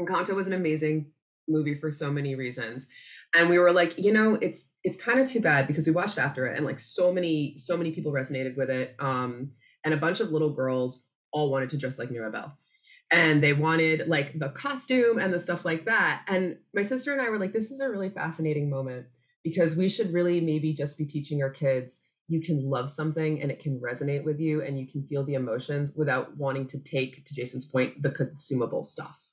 encanto was an amazing movie for so many reasons. And we were like you know it's it's kind of too bad because we watched after it and like so many so many people resonated with it um and a bunch of little girls all wanted to dress like mirabel and they wanted like the costume and the stuff like that. And my sister and I were like, this is a really fascinating moment because we should really maybe just be teaching our kids you can love something and it can resonate with you and you can feel the emotions without wanting to take to jason's point the consumable stuff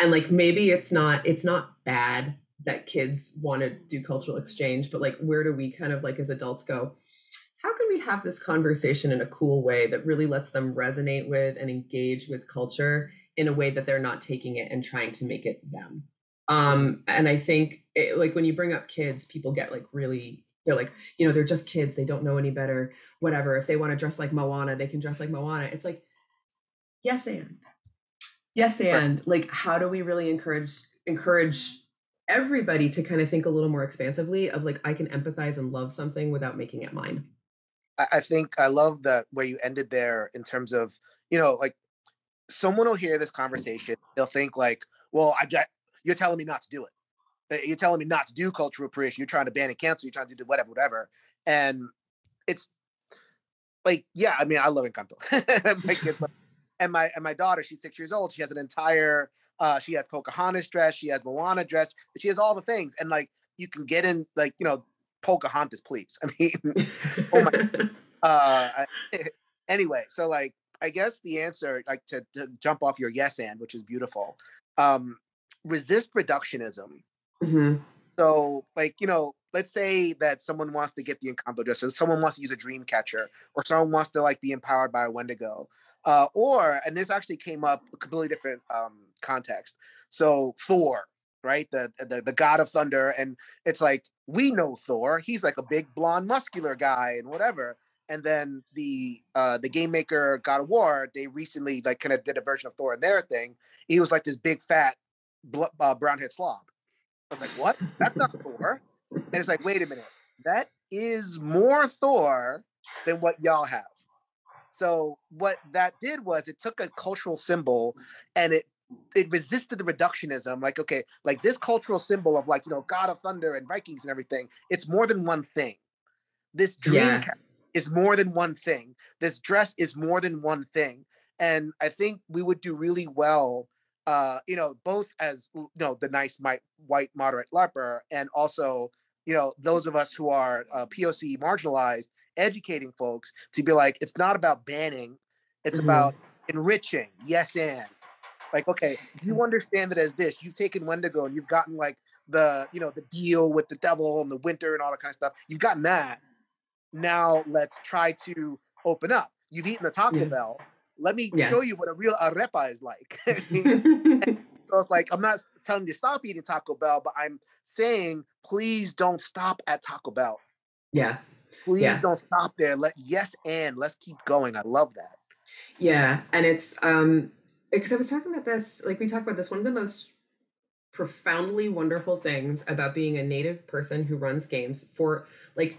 and like maybe it's not it's not bad that kids want to do cultural exchange but like where do we kind of like as adults go how can we have this conversation in a cool way that really lets them resonate with and engage with culture in a way that they're not taking it and trying to make it them? Um and i think it, like when you bring up kids people get like really they're like you know they're just kids they don't know any better whatever. If they want to dress like moana they can dress like moana. It's like yes and. Yes and like how do we really encourage encourage everybody to kind of think a little more expansively of like i can empathize and love something without making it mine I think I love that where you ended there in terms of, you know, like someone will hear this conversation, they'll think like, well, I just, you're telling me not to do it. Uh, you're telling me not to do cultural appropriation. You're trying to ban and cancel. You're trying to do whatever, whatever. And it's like, yeah, I mean, I love Encanto. and my and my daughter, she's six years old. She has an entire, uh, she has Pocahontas dress, she has Moana dress, she has all the things. And like, you can get in, like, you know, Pocahontas, please. I mean, oh my. Uh, anyway, so like, I guess the answer, like to, to jump off your yes and, which is beautiful, um, resist reductionism. Mm-hmm. So, like, you know, let's say that someone wants to get the Encanto dress, so someone wants to use a dream catcher, or someone wants to like be empowered by a Wendigo. Uh, or, and this actually came up a completely different um, context. So, Thor, right? The, the the god of thunder, and it's like we know Thor. He's like a big blonde, muscular guy, and whatever. And then the uh the game maker God of War, they recently like kind of did a version of Thor in their thing. He was like this big fat bl- uh, brown head slob. I was like, what? That's not Thor. And it's like, wait a minute, that is more Thor than what y'all have. So what that did was it took a cultural symbol and it it resisted the reductionism like okay like this cultural symbol of like you know god of thunder and vikings and everything it's more than one thing. This dream yeah. is more than one thing. This dress is more than one thing. And i think we would do really well uh you know both as you know the nice white white moderate larper and also you know those of us who are uh, poc marginalized educating folks to be like it's not about banning it's mm-hmm. about enriching. Yes and Like, okay, you understand it as this. You've taken Wendigo and you've gotten like the, you know, the deal with the devil and the winter and all that kind of stuff. You've gotten that. Now let's try to open up. You've eaten the Taco yeah. Bell. Let me yeah. show you what a real arepa is like. so it's like I'm not telling you to stop eating Taco Bell, but I'm saying please don't stop at Taco Bell. Yeah. Please yeah. don't stop there. Let yes and let's keep going. I love that. Yeah, and it's um because I was talking about this, like we talked about this, one of the most profoundly wonderful things about being a native person who runs games for like,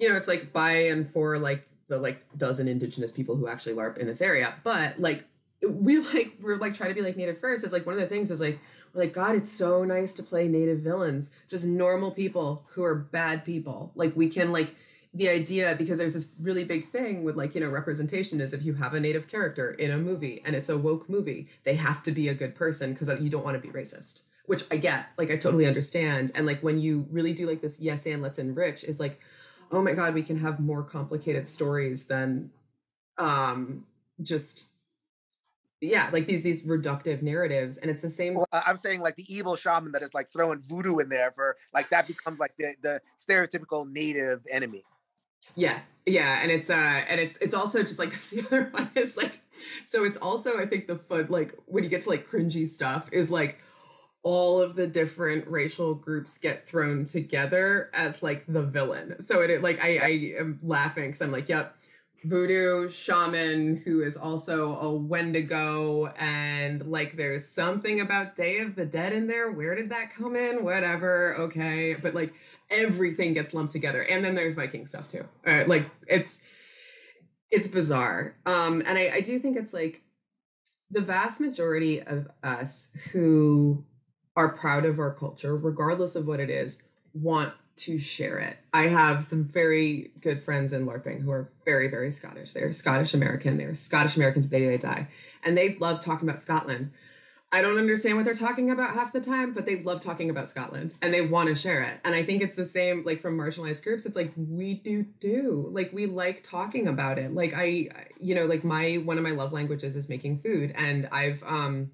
you know, it's like by and for like the like dozen indigenous people who actually LARP in this area. But like we like we're like trying to be like native first. Is like one of the things is like we're like, God, it's so nice to play native villains, just normal people who are bad people. Like we can like the idea because there's this really big thing with like you know representation is if you have a native character in a movie and it's a woke movie they have to be a good person because you don't want to be racist which i get like i totally understand. And like when you really do like this yes and let's enrich is like oh my god we can have more complicated stories than um just yeah like these these reductive narratives. And it's the same well, i'm saying like the evil shaman that is like throwing voodoo in there for like that becomes like the the stereotypical native enemy yeah, yeah, and it's uh and it's it's also just like the other one is like so it's also I think the fun like when you get to like cringy stuff is like all of the different racial groups get thrown together as like the villain. So it like I I am laughing because I'm like, yep, voodoo shaman who is also a wendigo and like there's something about day of the dead in there. Where did that come in? Whatever okay. But like everything gets lumped together and then there's viking stuff too uh, like it's it's bizarre um and I, I do think it's like the vast majority of us who are proud of our culture regardless of what it is want to share it. I have some very good friends in LARPing who are very, very Scottish. They're Scottish American. They're Scottish American to the day they die. And they love talking about Scotland. I don't understand what they're talking about half the time, but they love talking about Scotland and they want to share it. And I think it's the same like from marginalized groups. It's like we do do like we like talking about it. Like I, you know, like my one of my love languages is making food, and I've um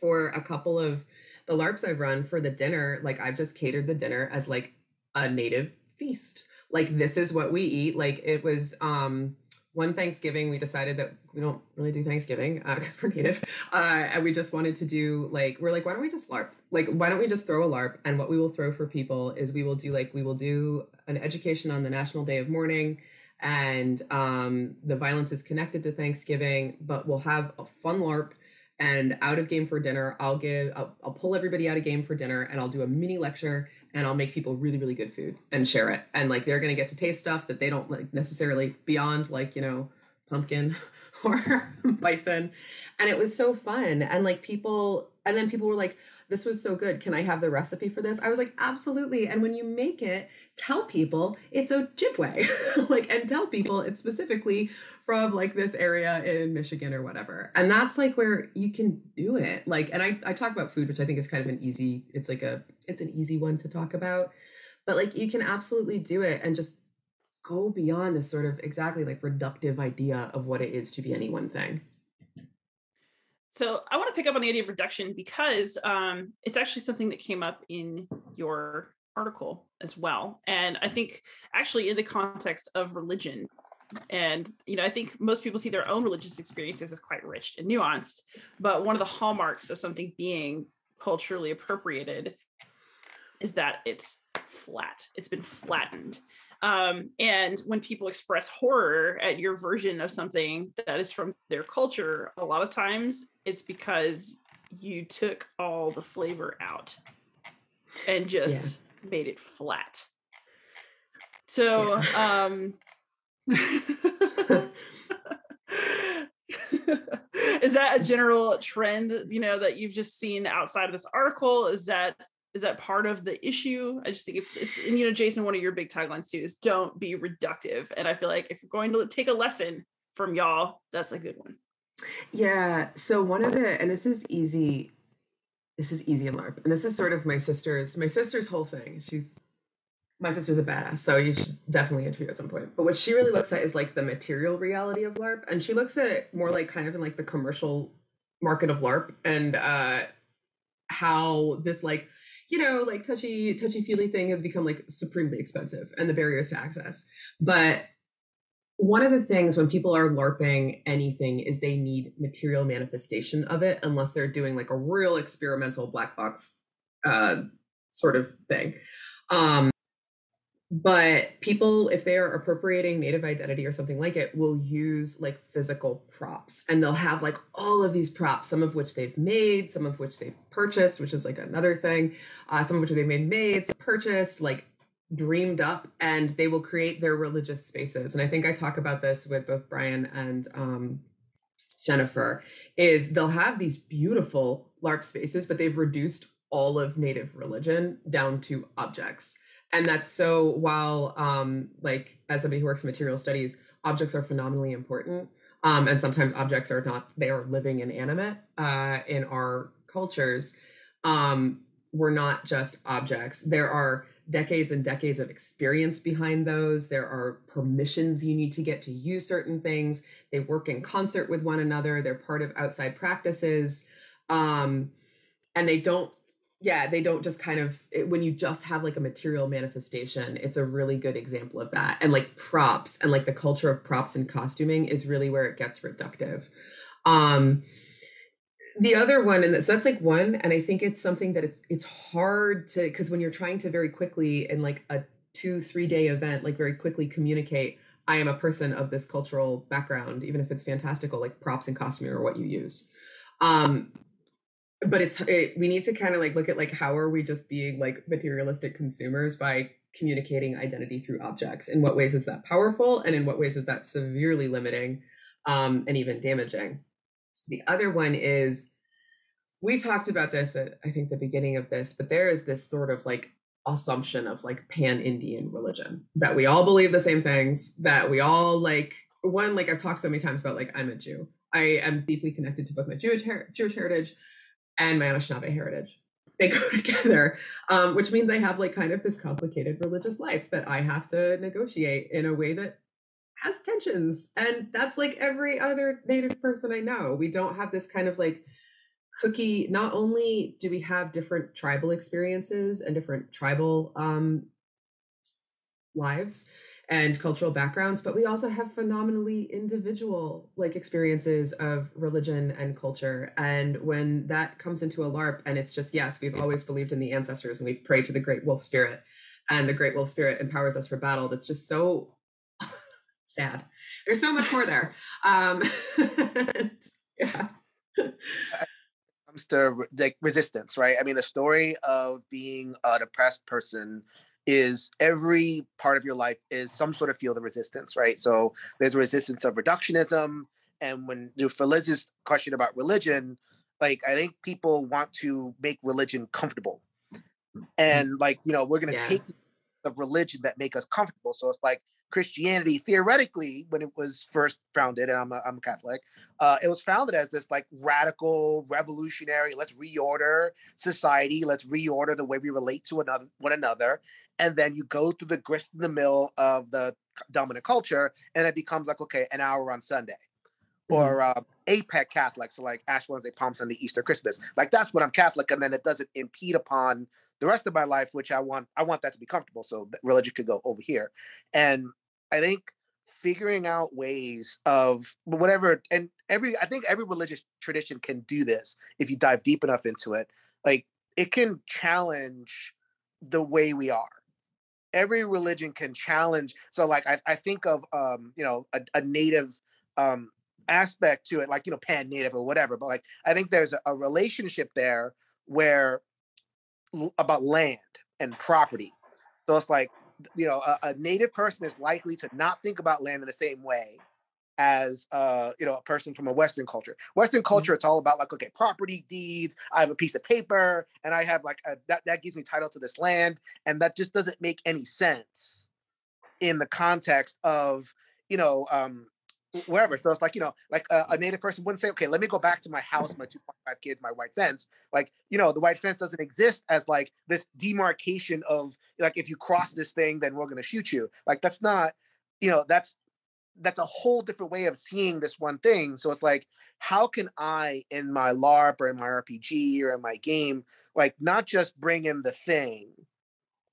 for a couple of the LARPs I've run for the dinner, like I've just catered the dinner as like a native feast. Like this is what we eat. Like it was um one Thanksgiving we decided that we don't really do Thanksgiving because uh, we're native, uh, and we just wanted to do like we're like why don't we just LARP? Like why don't we just throw a LARP? And what we will throw for people is we will do like we will do an education on the National Day of Mourning, and um, the violence is connected to Thanksgiving, but we'll have a fun LARP. And out of game for dinner, I'll give I'll, I'll pull everybody out of game for dinner, and I'll do a mini lecture and I'll make people really, really good food and share it. And like they're gonna get to taste stuff that they don't like necessarily beyond like, you know, pumpkin or bison. And it was so fun. And like people and then people were like, this was so good. Can I have the recipe for this? I was like, absolutely. And when you make it, tell people it's Ojibwe. like, and tell people it's specifically from like this area in Michigan or whatever. And that's like where you can do it. Like, and I, I talk about food, which I think is kind of an easy, it's like a, it's an easy one to talk about. But like you can absolutely do it and just go beyond this sort of exactly like reductive idea of what it is to be any one thing. So I want to pick up on the idea of reduction because um, it's actually something that came up in your article as well. And I think actually in the context of religion, and you know, I think most people see their own religious experiences as quite rich and nuanced. But one of the hallmarks of something being culturally appropriated is that it's flat. It's been flattened. Um, and when people express horror at your version of something that is from their culture, a lot of times it's because you took all the flavor out and just yeah. made it flat. So, yeah. um, is that a general trend, you know, that you've just seen outside of this article? Is that is that part of the issue? I just think it's it's and you know, Jason, one of your big taglines too is don't be reductive. And I feel like if you're going to take a lesson from y'all, that's a good one. Yeah. So one of it, and this is easy. This is easy in LARP, and this is sort of my sister's my sister's whole thing. She's my sister's a badass, so you should definitely interview at some point. But what she really looks at is like the material reality of LARP, and she looks at more like kind of in like the commercial market of LARP and uh, how this like you know like touchy touchy feely thing has become like supremely expensive and the barriers to access. But one of the things when people are LARPing anything is they need material manifestation of it, unless they're doing like a real experimental black box uh, sort of thing. Um, but people if they are appropriating native identity or something like it will use like physical props and they'll have like all of these props some of which they've made some of which they've purchased which is like another thing uh, some of which they've made made purchased like dreamed up and they will create their religious spaces. And i think i talk about this with both brian and um, jennifer is they'll have these beautiful larp spaces but they've reduced all of native religion down to objects and that's so while um like as somebody who works in material studies objects are phenomenally important um and sometimes objects are not they are living and animate uh in our cultures um we're not just objects. There are decades and decades of experience behind those. There are permissions you need to get to use certain things. They work in concert with one another. They're part of outside practices um and they don't yeah they don't just kind of it, when you just have like a material manifestation it's a really good example of that. And like props and like the culture of props and costuming is really where it gets reductive. Um the other one and so that's like one and i think it's something that it's it's hard to because when you're trying to very quickly in like a two three day event like very quickly communicate i am a person of this cultural background even if it's fantastical like props and costuming are what you use. Um but it's it, we need to kind of like look at like how are we just being like materialistic consumers by communicating identity through objects? In what ways is that powerful? And in what ways is that severely limiting um, and even damaging? The other one is we talked about this at i think the beginning of this but there is this sort of like assumption of like pan-indian religion that we all believe the same things that we all like one like i've talked so many times about like i'm a jew. I am deeply connected to both my jewish, her- jewish heritage and my Anishinaabe heritage. They go together, um, which means I have like kind of this complicated religious life that I have to negotiate in a way that has tensions. And that's like every other Native person I know. We don't have this kind of like cookie. Not only do we have different tribal experiences and different tribal um, lives, and cultural backgrounds, but we also have phenomenally individual like experiences of religion and culture. And when that comes into a LARP and it's just, yes, we've always believed in the ancestors and we pray to the great wolf spirit and the great wolf spirit empowers us for battle. That's just so sad. There's so much more there. Um, yeah. comes to like resistance, right? I mean, the story of being a depressed person is every part of your life is some sort of field of resistance, right? So there's a resistance of reductionism. And when you for Liz's question about religion, like I think people want to make religion comfortable. Mm-hmm. And like, you know, we're gonna yeah. take the religion that make us comfortable. So it's like Christianity, theoretically, when it was first founded, and I'm a, I'm a Catholic, uh, it was founded as this like radical, revolutionary. Let's reorder society. Let's reorder the way we relate to another one another and then you go through the grist in the mill of the dominant culture, and it becomes like okay, an hour on Sunday, mm-hmm. or uh, APEC Catholic, so like Ash Wednesday, Palm Sunday, Easter, Christmas. Like that's what I'm Catholic, and then it doesn't impede upon the rest of my life, which I want. I want that to be comfortable, so religion could go over here, and I think figuring out ways of whatever and every i think every religious tradition can do this if you dive deep enough into it like it can challenge the way we are every religion can challenge so like i, I think of um you know a, a native um aspect to it like you know pan native or whatever but like i think there's a, a relationship there where about land and property so it's like you know a, a native person is likely to not think about land in the same way as uh, you know a person from a Western culture. Western mm-hmm. culture, it's all about like okay, property deeds. I have a piece of paper, and I have like a, that that gives me title to this land, and that just doesn't make any sense in the context of you know um, wherever. So it's like you know like a, a native person wouldn't say, okay, let me go back to my house, my two point five kids, my white fence. Like you know the white fence doesn't exist as like this demarcation of like if you cross this thing, then we're gonna shoot you. Like that's not you know that's that's a whole different way of seeing this one thing. So it's like, how can I in my LARP or in my RPG or in my game, like not just bring in the thing,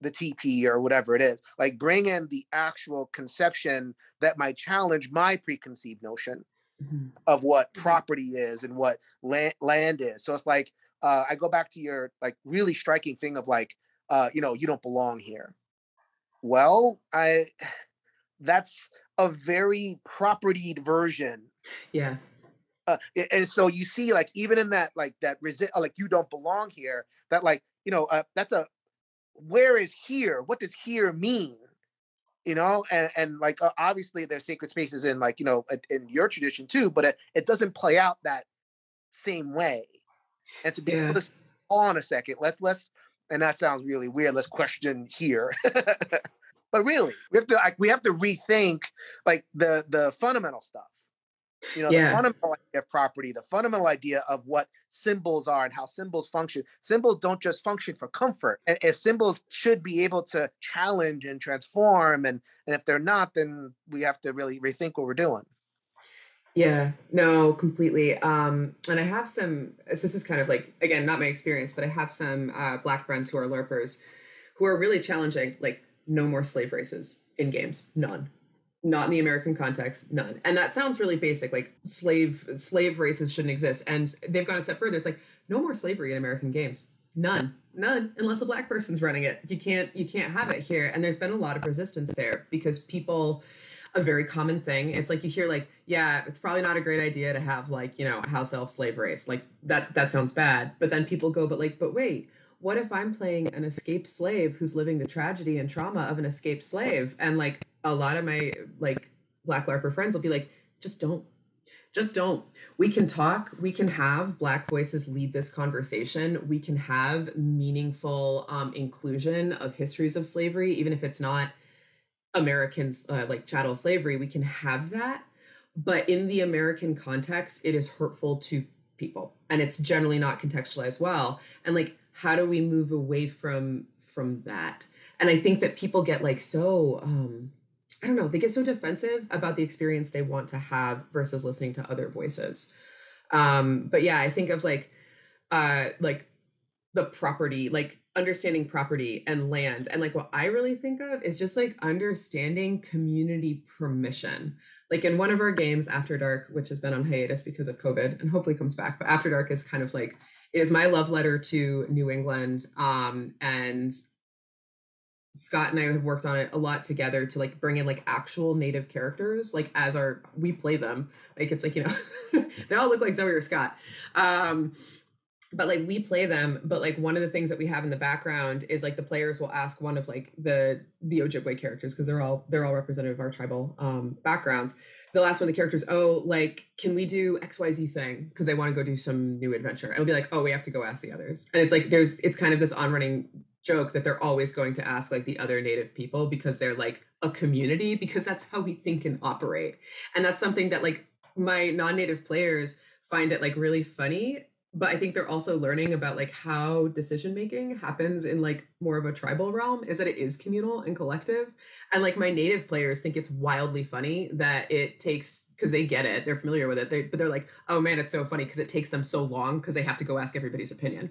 the TP or whatever it is, like bring in the actual conception that might challenge my preconceived notion mm-hmm. of what mm-hmm. property is and what land, land is. So it's like, uh, I go back to your like really striking thing of like, uh, you know, you don't belong here. Well, I that's a very propertied version. Yeah. Uh, and so you see, like even in that, like that, resi- uh, like you don't belong here. That, like you know, uh, that's a where is here? What does here mean? You know, and and like uh, obviously there's sacred spaces in like you know in your tradition too, but it, it doesn't play out that same way. And to be yeah. able to on a second, let's let's and that sounds really weird. Let's question here. but really, we have to like we have to rethink like the the fundamental stuff. You know, yeah. the fundamental idea of property, the fundamental idea of what symbols are and how symbols function. Symbols don't just function for comfort. And if symbols should be able to challenge and transform, and and if they're not, then we have to really rethink what we're doing. Yeah, no, completely. Um, and I have some, this is kind of like, again, not my experience, but I have some uh, black friends who are LARPers who are really challenging, like, no more slave races in games. None. Not in the American context, none. And that sounds really basic, like slave slave races shouldn't exist. And they've gone a step further. It's like, no more slavery in American games. None. None, unless a black person's running it. You can't you can't have it here. And there's been a lot of resistance there because people a very common thing. It's like you hear like, yeah, it's probably not a great idea to have like, you know, house elf slave race. Like that that sounds bad. But then people go, but like, but wait, what if I'm playing an escaped slave who's living the tragedy and trauma of an escaped slave? And like a lot of my like black LARPer friends will be like, just don't. Just don't. We can talk, we can have black voices lead this conversation. We can have meaningful um, inclusion of histories of slavery, even if it's not Americans uh, like chattel slavery, we can have that. But in the American context, it is hurtful to people and it's generally not contextualized well. And like, how do we move away from from that? And I think that people get like so um I don't know, they get so defensive about the experience they want to have versus listening to other voices. Um, but yeah, I think of like uh like the property, like understanding property and land. And like what I really think of is just like understanding community permission. Like in one of our games, After Dark, which has been on hiatus because of COVID and hopefully comes back, but After Dark is kind of like it is my love letter to New England. Um, and Scott and I have worked on it a lot together to like bring in like actual native characters, like as our we play them. Like it's like, you know, they all look like Zoe or Scott. Um, but like we play them but like one of the things that we have in the background is like the players will ask one of like the the ojibwe characters because they're all they're all representative of our tribal um backgrounds they'll ask one of the characters oh like can we do xyz thing? Because they want to go do some new adventure. And it'll be like oh we have to go ask the others. And it's like there's it's kind of this on running joke that they're always going to ask like the other native people because they're like a community because that's how we think and operate. And that's something that like my non-native players find it like really funny but I think they're also learning about like how decision making happens in like more of a tribal realm is that it is communal and collective. And like my native players think it's wildly funny that it takes because they get it, they're familiar with it. They, but they're like, oh man, it's so funny because it takes them so long because they have to go ask everybody's opinion.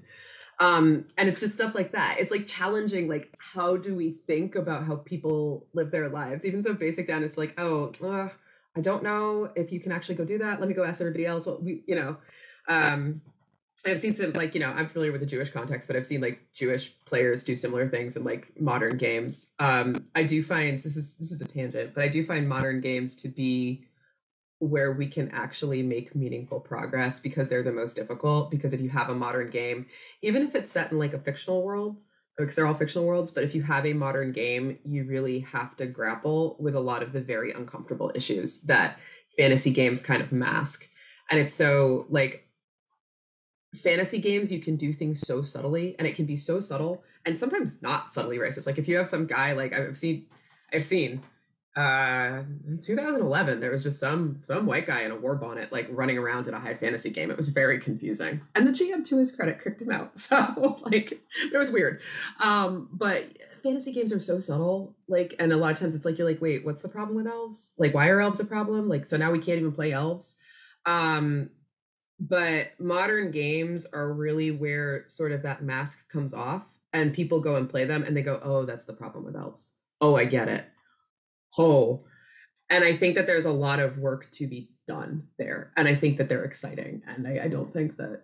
Um, and it's just stuff like that. It's like challenging, like how do we think about how people live their lives? Even so basic down is like, oh, uh, I don't know if you can actually go do that. Let me go ask everybody else. What we, you know, um, I've seen some like you know I'm familiar with the Jewish context, but I've seen like Jewish players do similar things in like modern games. Um, I do find this is this is a tangent, but I do find modern games to be where we can actually make meaningful progress because they're the most difficult. Because if you have a modern game, even if it's set in like a fictional world, because they're all fictional worlds, but if you have a modern game, you really have to grapple with a lot of the very uncomfortable issues that fantasy games kind of mask. And it's so like fantasy games you can do things so subtly and it can be so subtle and sometimes not subtly racist like if you have some guy like i've seen i've seen uh in 2011 there was just some some white guy in a war bonnet like running around in a high fantasy game it was very confusing and the gm to his credit kicked him out so like it was weird um but fantasy games are so subtle. Like, and a lot of times it's like you're like, wait, what's the problem with elves? Like, why are elves a problem? Like, so now we can't even play elves. Um, but modern games are really where sort of that mask comes off and people go and play them and they go, oh, that's the problem with elves. Oh, I get it. Oh. And I think that there's a lot of work to be done there. And I think that they're exciting. And I, I don't think that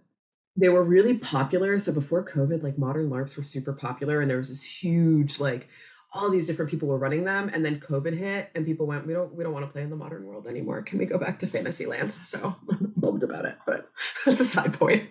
they were really popular. So before COVID, like modern LARPs were super popular and there was this huge, like, all these different people were running them and then covid hit and people went we don't we don't want to play in the modern world anymore. Can we go back to fantasyland? So i'm bummed about it but that's a side point.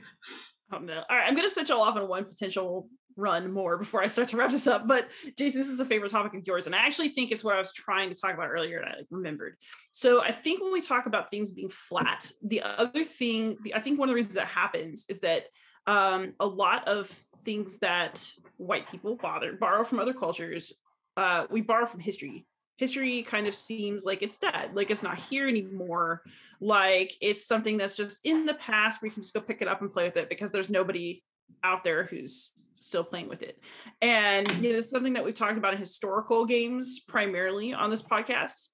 Oh no. All right i'm going to set y'all off on one potential run more before i start to wrap this up but jason this is a favorite topic of yours and i actually think it's what i was trying to talk about earlier and i remembered. So i think when we talk about things being flat the other thing i think one of the reasons that happens is that um, a lot of things that white people bother borrow from other cultures uh, we borrow from history. History kind of seems like it's dead, like it's not here anymore. Like it's something that's just in the past. We can just go pick it up and play with it because there's nobody out there who's still playing with it. And it is something that we've talked about in historical games primarily on this podcast.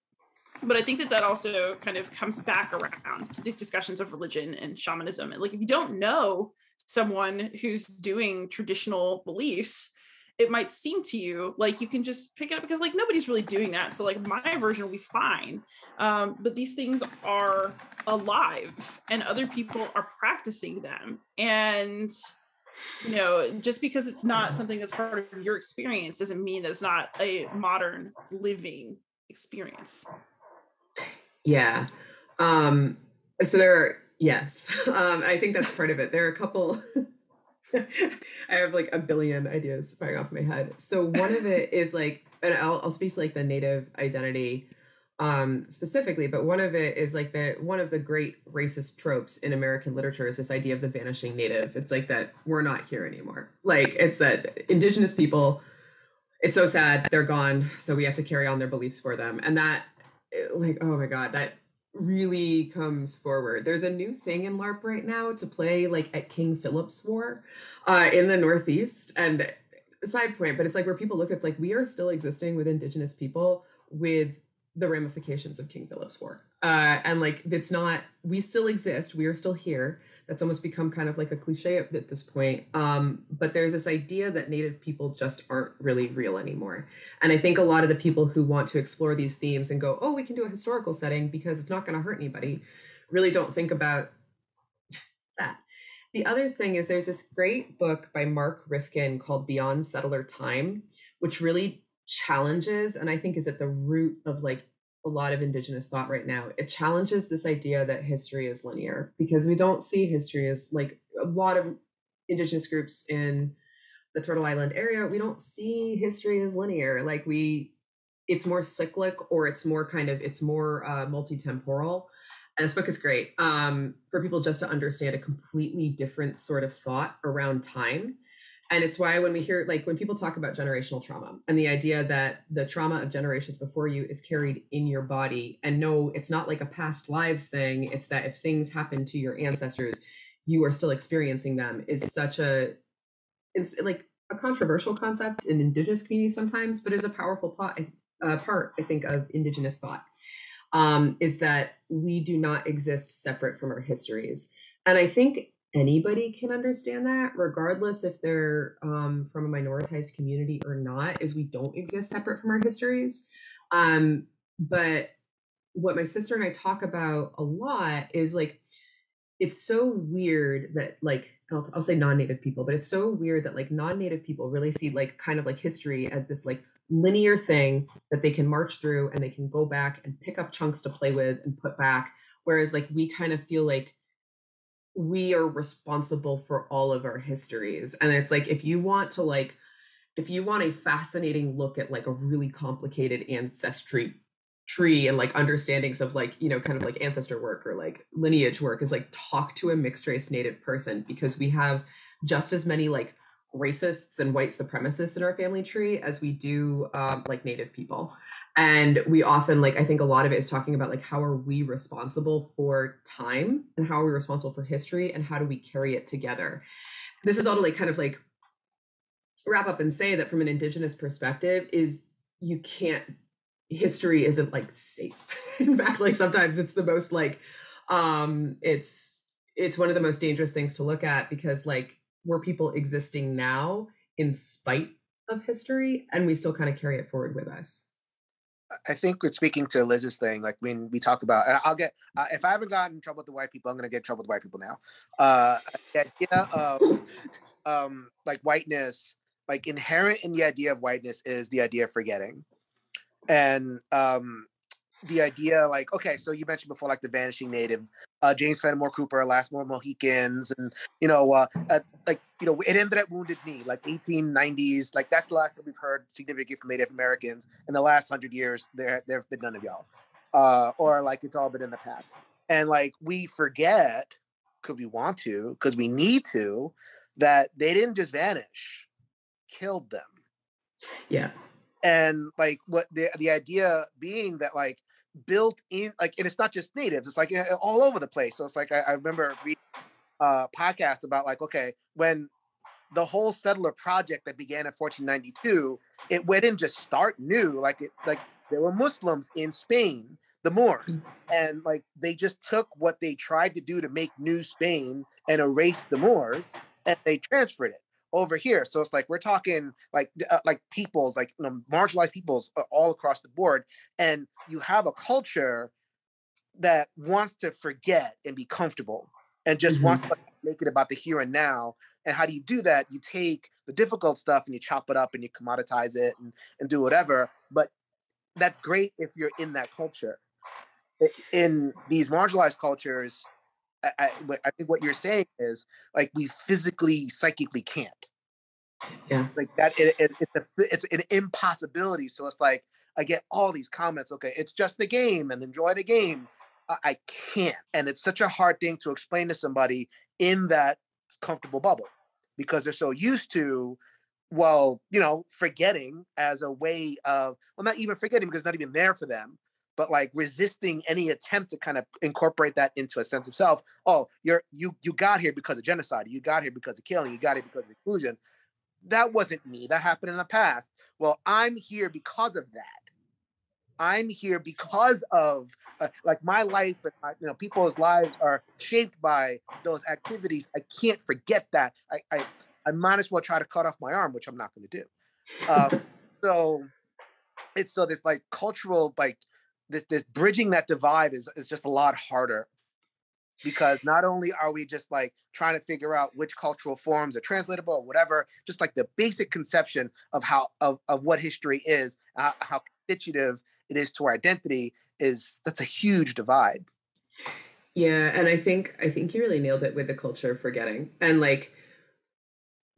But I think that that also kind of comes back around to these discussions of religion and shamanism. And like, if you don't know someone who's doing traditional beliefs, it might seem to you like you can just pick it up because like nobody's really doing that so like my version will be fine um, but these things are alive and other people are practicing them and you know just because it's not something that's part of your experience doesn't mean that it's not a modern living experience. Yeah um so there are yes um i think that's part of it. There are a couple I have like a billion ideas firing off my head. So one of it is like, and I'll, I'll speak to like the native identity um specifically but one of it is like the one of the great racist tropes in american literature is this idea of the vanishing native. It's like that we're not here anymore. Like it's that indigenous people it's so sad they're gone so we have to carry on their beliefs for them. And that like oh my god that really comes forward. There's a new thing in LARP right now to play like at King Philip's War uh, in the Northeast. And side point, but it's like where people look, it's like we are still existing with Indigenous people with the ramifications of King Philip's War. Uh, and like it's not, we still exist, we are still here that's almost become kind of like a cliche at, this point. Um, but there's this idea that Native people just aren't really real anymore. And I think a lot of the people who want to explore these themes and go, oh, we can do a historical setting because it's not going to hurt anybody, really don't think about that. The other thing is there's this great book by Mark Rifkin called Beyond Settler Time, which really challenges and I think is at the root of like a lot of indigenous thought right now. It challenges this idea that history is linear because we don't see history as like a lot of indigenous groups in the turtle island area we don't see history as linear. Like we it's more cyclic or it's more kind of it's more uh, multi-temporal and this book is great um, for people just to understand a completely different sort of thought around time and it's why when we hear, like, when people talk about generational trauma and the idea that the trauma of generations before you is carried in your body, and no, it's not like a past lives thing, it's that if things happen to your ancestors, you are still experiencing them, is such a, it's like a controversial concept in indigenous communities sometimes, but is a powerful part, uh, part, I think, of indigenous thought. Um, is that we do not exist separate from our histories. And I think anybody can understand that, regardless if they're um, from a minoritized community or not, is we don't exist separate from our histories. Um, but what my sister and I talk about a lot is like, it's so weird that like I'll, I'll say non-native people but it's so weird that like non-native people really see like kind of like history as this like linear thing that they can march through and they can go back and pick up chunks to play with and put back whereas like we kind of feel like we are responsible for all of our histories and it's like if you want to like if you want a fascinating look at like a really complicated ancestry tree and like understandings of like you know kind of like ancestor work or like lineage work is like talk to a mixed race native person because we have just as many like racists and white supremacists in our family tree as we do um, like native people and we often like i think a lot of it is talking about like how are we responsible for time and how are we responsible for history and how do we carry it together? This is all to like kind of like wrap up and say that from an indigenous perspective is you can't history isn't like safe. In fact like sometimes it's the most like um it's it's one of the most dangerous things to look at because like we're people existing now in spite of history and we still kind of carry it forward with us I think speaking to Liz's thing, like when we talk about, and I'll get, uh, if I haven't gotten in trouble with the white people, I'm going to get in trouble with white people now. Uh, the idea of um, like whiteness, like inherent in the idea of whiteness is the idea of forgetting. And um, the idea like okay so you mentioned before like the vanishing native uh james fenimore cooper last more mohicans and you know uh, uh, like you know it ended at wounded knee like 1890s like that's the last time we've heard significant from native americans in the last hundred years there there have been none of y'all uh or like it's all been in the past. And like we forget because we want to because we need to that they didn't just vanish killed them. Yeah. And like what the the idea being that like built in like and it's not just natives it's like all over the place so it's like i, I remember reading a podcast about like okay when the whole settler project that began in 1492 it went in just start new like it like there were muslims in spain the moors mm. and like they just took what they tried to do to make new spain and erase the moors and they transferred it over here. So it's like we're talking like uh, like peoples, like you know, marginalized peoples uh, all across the board, and you have a culture that wants to forget and be comfortable and just mm-hmm. wants to make it about the here and now. And how do you do that? You take the difficult stuff and you chop it up and you commoditize it and, and do whatever. But that's great if you're in that culture. In these marginalized cultures, I, I think what you're saying is like we physically, psychically can't. Yeah. Like that, it, it, it's a, it's an impossibility. So it's like I get all these comments. Okay, it's just the game, and enjoy the game. I, I can't, and it's such a hard thing to explain to somebody in that comfortable bubble because they're so used to well, you know, forgetting as a way of, well, not even forgetting because it's not even there for them, but like resisting any attempt to kind of incorporate that into a sense of self. Oh, you're you you got here because of genocide. You got here because of killing. You got here because of exclusion. That wasn't me. That happened in the past. Well, I'm here because of that. I'm here because of uh, like my life and my, you know people's lives are shaped by those activities. I can't forget that. I I, I might as well try to cut off my arm, which I'm not going to do. Um, so it's so this like cultural like this this bridging that divide is is just a lot harder because not only are we just like trying to figure out which cultural forms are translatable or whatever just like the basic conception of how of, of what history is uh, how constitutive it is to our identity is that's a huge divide. Yeah and i think i think you really nailed it with the culture of forgetting. And like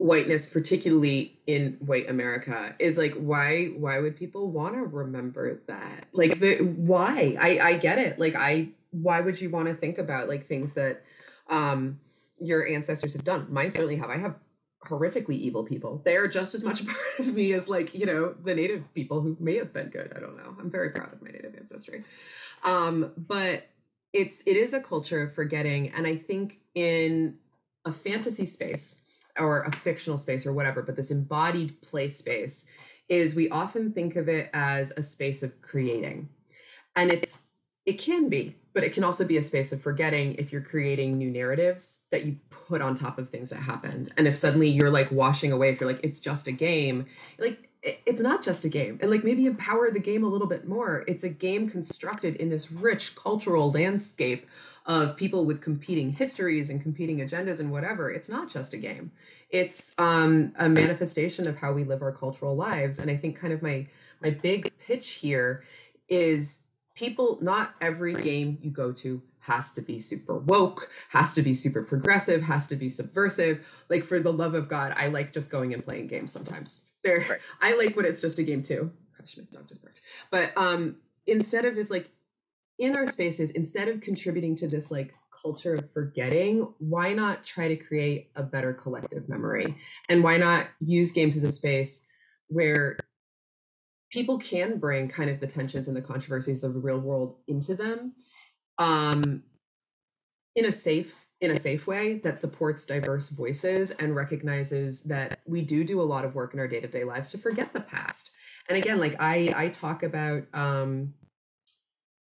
whiteness particularly in white america is like why why would people want to remember that? Like the why? I i get it. Like i why would you want to think about like things that um your ancestors have done? Mine certainly have. I have horrifically evil people. They're just as much a part of me as like you know the native people who may have been good. I don't know. I'm very proud of my native ancestry. Um but it's it is a culture of forgetting. And i think in a fantasy space or a fictional space or whatever, but this embodied play space is we often think of it as a space of creating. And it's it can be, but it can also be a space of forgetting if you're creating new narratives that you put on top of things that happened. And if suddenly you're like washing away, if you're like, it's just a game, like it's not just a game. And like maybe empower the game a little bit more. It's a game constructed in this rich cultural landscape of people with competing histories and competing agendas and whatever. It's not just a game. It's um, a manifestation of how we live our cultural lives. And I think kind of my my big pitch here is people. Not every game you go to has to be super woke, has to be super progressive, has to be subversive. Like for the love of God, I like just going and playing games sometimes. There, right. I like when it's just a game too. Gosh, my dog just barked. But um, instead of it's like in our spaces, instead of contributing to this like culture of forgetting, why not try to create a better collective memory? And why not use games as a space where people can bring kind of the tensions and the controversies of the real world into them um, in a safe in a safe way that supports diverse voices and recognizes that we do do a lot of work in our day-to-day lives to forget the past and again like i i talk about um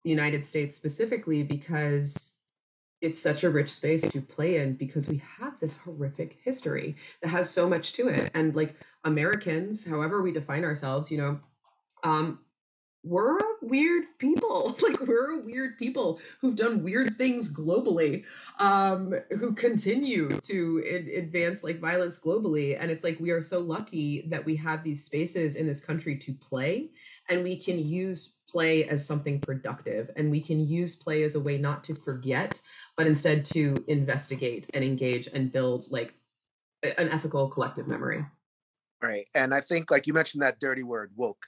the united states specifically because it's such a rich space to play in because we have this horrific history that has so much to it. And like americans however we define ourselves you know um we're weird people. Like we're weird people who've done weird things globally um who continue to advance like violence globally. And it's like we are so lucky that we have these spaces in this country to play and we can use play as something productive and we can use play as a way not to forget but instead to investigate and engage and build like an ethical collective memory. Right and i think like you mentioned that dirty word woke.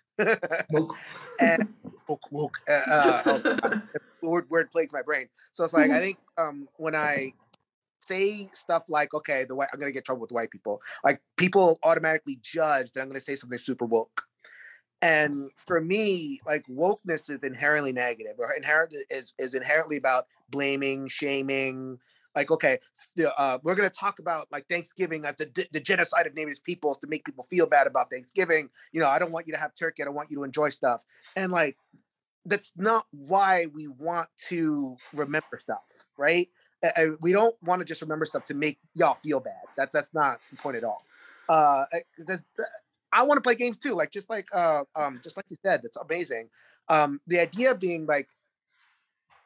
Woke. And woke woke uh, uh, word, word plagues my brain. So it's like i think um when i say stuff like okay the white i'm gonna get trouble with white people like people automatically judge that i'm gonna say something super woke and for me, like wokeness is inherently negative, or inherent is is inherently about blaming, shaming. Like, okay, uh, we're going to talk about like Thanksgiving as the the genocide of Native peoples to make people feel bad about Thanksgiving. You know, I don't want you to have turkey. I don't want you to enjoy stuff. And like, that's not why we want to remember stuff, right? we don't want to just remember stuff to make y'all feel bad. That's that's not the point at all. Uh, because I want to play games too. Like just like uh um just like you said, it's amazing. Um the idea being like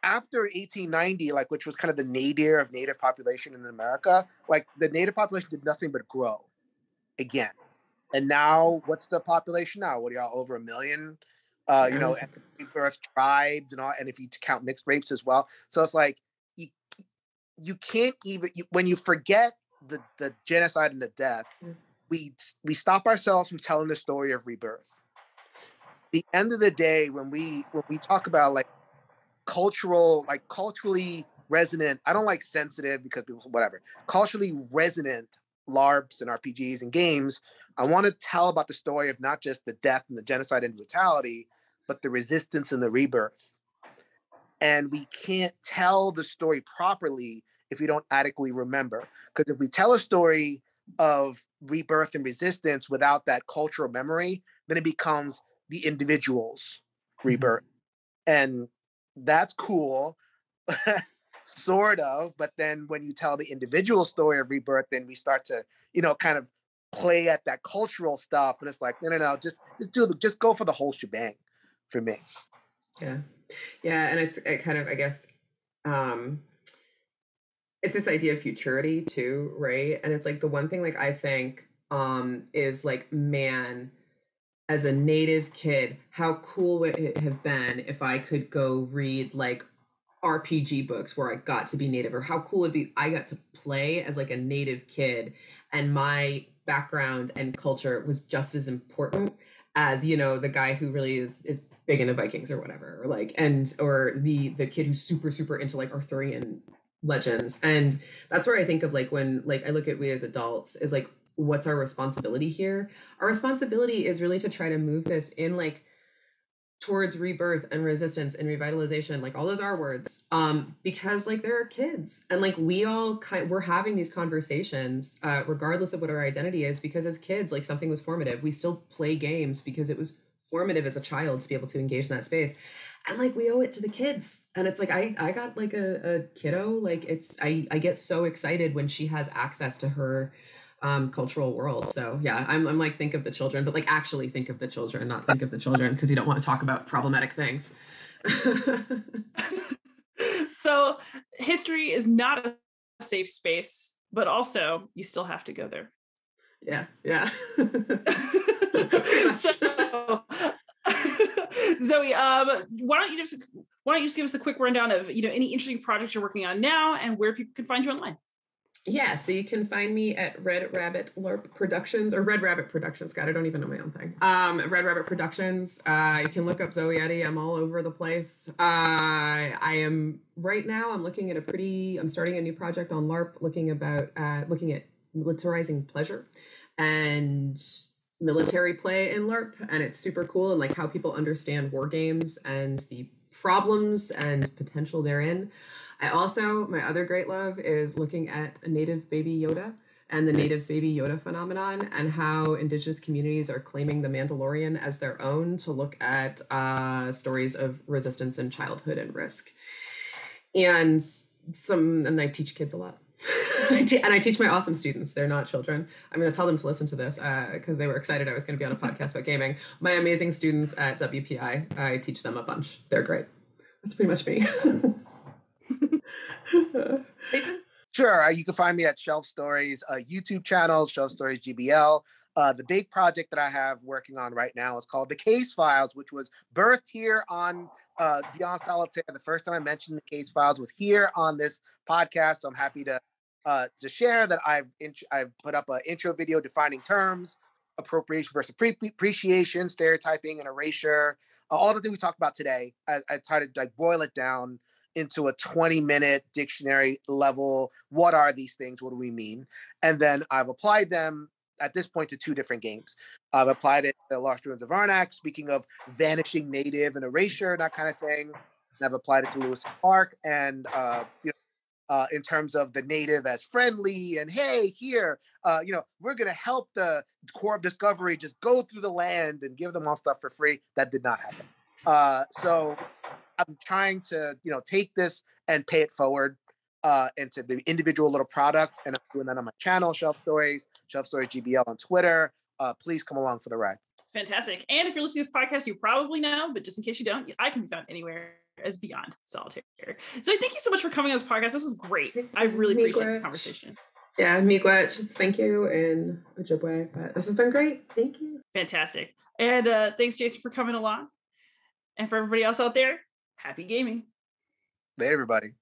after 1890, like which was kind of the nadir of native population in America, like the native population did nothing but grow again. And now what's the population now? What are y'all over a million? Uh, you know, birth tribes and all, and if you count mixed rapes as well. So it's like you, you can't even you, when you forget the the genocide and the death, mm we we stop ourselves from telling the story of rebirth. The end of the day, when we when we talk about like cultural, like culturally resonant, I don't like sensitive because people whatever, culturally resonant LARPs and RPGs and games, I want to tell about the story of not just the death and the genocide and brutality, but the resistance and the rebirth. And we can't tell the story properly if we don't adequately remember. Because if we tell a story of rebirth and resistance without that cultural memory, then it becomes the individual's mm-hmm. rebirth. And that's cool, sort of. But then when you tell the individual story of rebirth, then we start to, you know, kind of play at that cultural stuff. And it's like, no, no, no, just just do just go for the whole shebang for me. Yeah. Yeah. And it's it kind of, I guess, um it's this idea of futurity too, right? And it's like the one thing like I think um is like man as a native kid, how cool would it have been if I could go read like RPG books where I got to be native or how cool would be I got to play as like a native kid and my background and culture was just as important as you know the guy who really is is big into Vikings or whatever or like and or the the kid who's super super into like Arthurian legends. And that's where i think of like when like i look at we as adults is like what's our responsibility here? Our responsibility is really to try to move this in like towards rebirth and resistance and revitalization like all those are words um because like there are kids and like we all kind we're having these conversations uh regardless of what our identity is because as kids like something was formative. We still play games because it was formative as a child to be able to engage in that space. And like we owe it to the kids. And it's like i i got like a, a kiddo. Like it's i i get so excited when she has access to her um cultural world. So yeah i'm, I'm like think of the children but like actually think of the children not think of the children because you don't want to talk about problematic things. So history is not a safe space but also you still have to go there. Yeah yeah so Zoe, um, why don't you just why don't you just give us a quick rundown of you know any interesting projects you're working on now and where people can find you online? Yeah, so you can find me at Red Rabbit LARP Productions or Red Rabbit Productions. God, I don't even know my own thing. Um, Red Rabbit Productions. Uh, you can look up Zoe Eddy. I'm all over the place. Uh, I am right now. I'm looking at a pretty. I'm starting a new project on LARP, looking about uh, looking at militarizing pleasure, and military play in LARP, and it's super cool and like how people understand war games and the problems and potential therein. I also, my other great love is looking at a native baby Yoda and the native baby Yoda phenomenon and how indigenous communities are claiming the Mandalorian as their own to look at uh, stories of resistance and childhood and risk. And some, and I teach kids a lot. I and I teach my awesome students. They're not children. I'm going to tell them to listen to this because uh, they were excited I was going to be on a podcast about gaming. My amazing students at WPI, I teach them a bunch. They're great. That's pretty much me. Jason? Sure. Uh, you can find me at Shelf Stories uh, YouTube channel, Shelf Stories GBL. Uh, the big project that I have working on right now is called The Case Files, which was birthed here on uh, Beyond Solitaire. The first time I mentioned the Case Files was here on this podcast. So I'm happy to uh, to share that I've int- I've put up an intro video defining terms, appropriation versus pre- appreciation, stereotyping, and erasure. Uh, all the things we talked about today. I, I try to like boil it down into a 20 minute dictionary level. What are these things? What do we mean? And then I've applied them at this point to two different games. I've applied it to Lost Ruins of Arnak, speaking of vanishing native and erasure, that kind of thing. And I've applied it to Lewis Park and uh, you know, uh, in terms of the native as friendly and hey, here, uh, you know, we're gonna help the Corps of Discovery just go through the land and give them all stuff for free. That did not happen. Uh, so I'm trying to, you know, take this and pay it forward uh, into the individual little products. And I'm doing that on my channel, Shelf Stories, Shelf Stories GBL on Twitter. Uh, please come along for the ride. Fantastic. And if you're listening to this podcast, you probably know, but just in case you don't, I can be found anywhere as Beyond Solitaire. So thank you so much for coming on this podcast. This was great. I really appreciate this conversation. Yeah, Miigwech, just thank you in Ojibwe. But this has been great. Thank you. Fantastic. And uh, thanks, Jason, for coming along. And for everybody else out there, happy gaming. Later, everybody.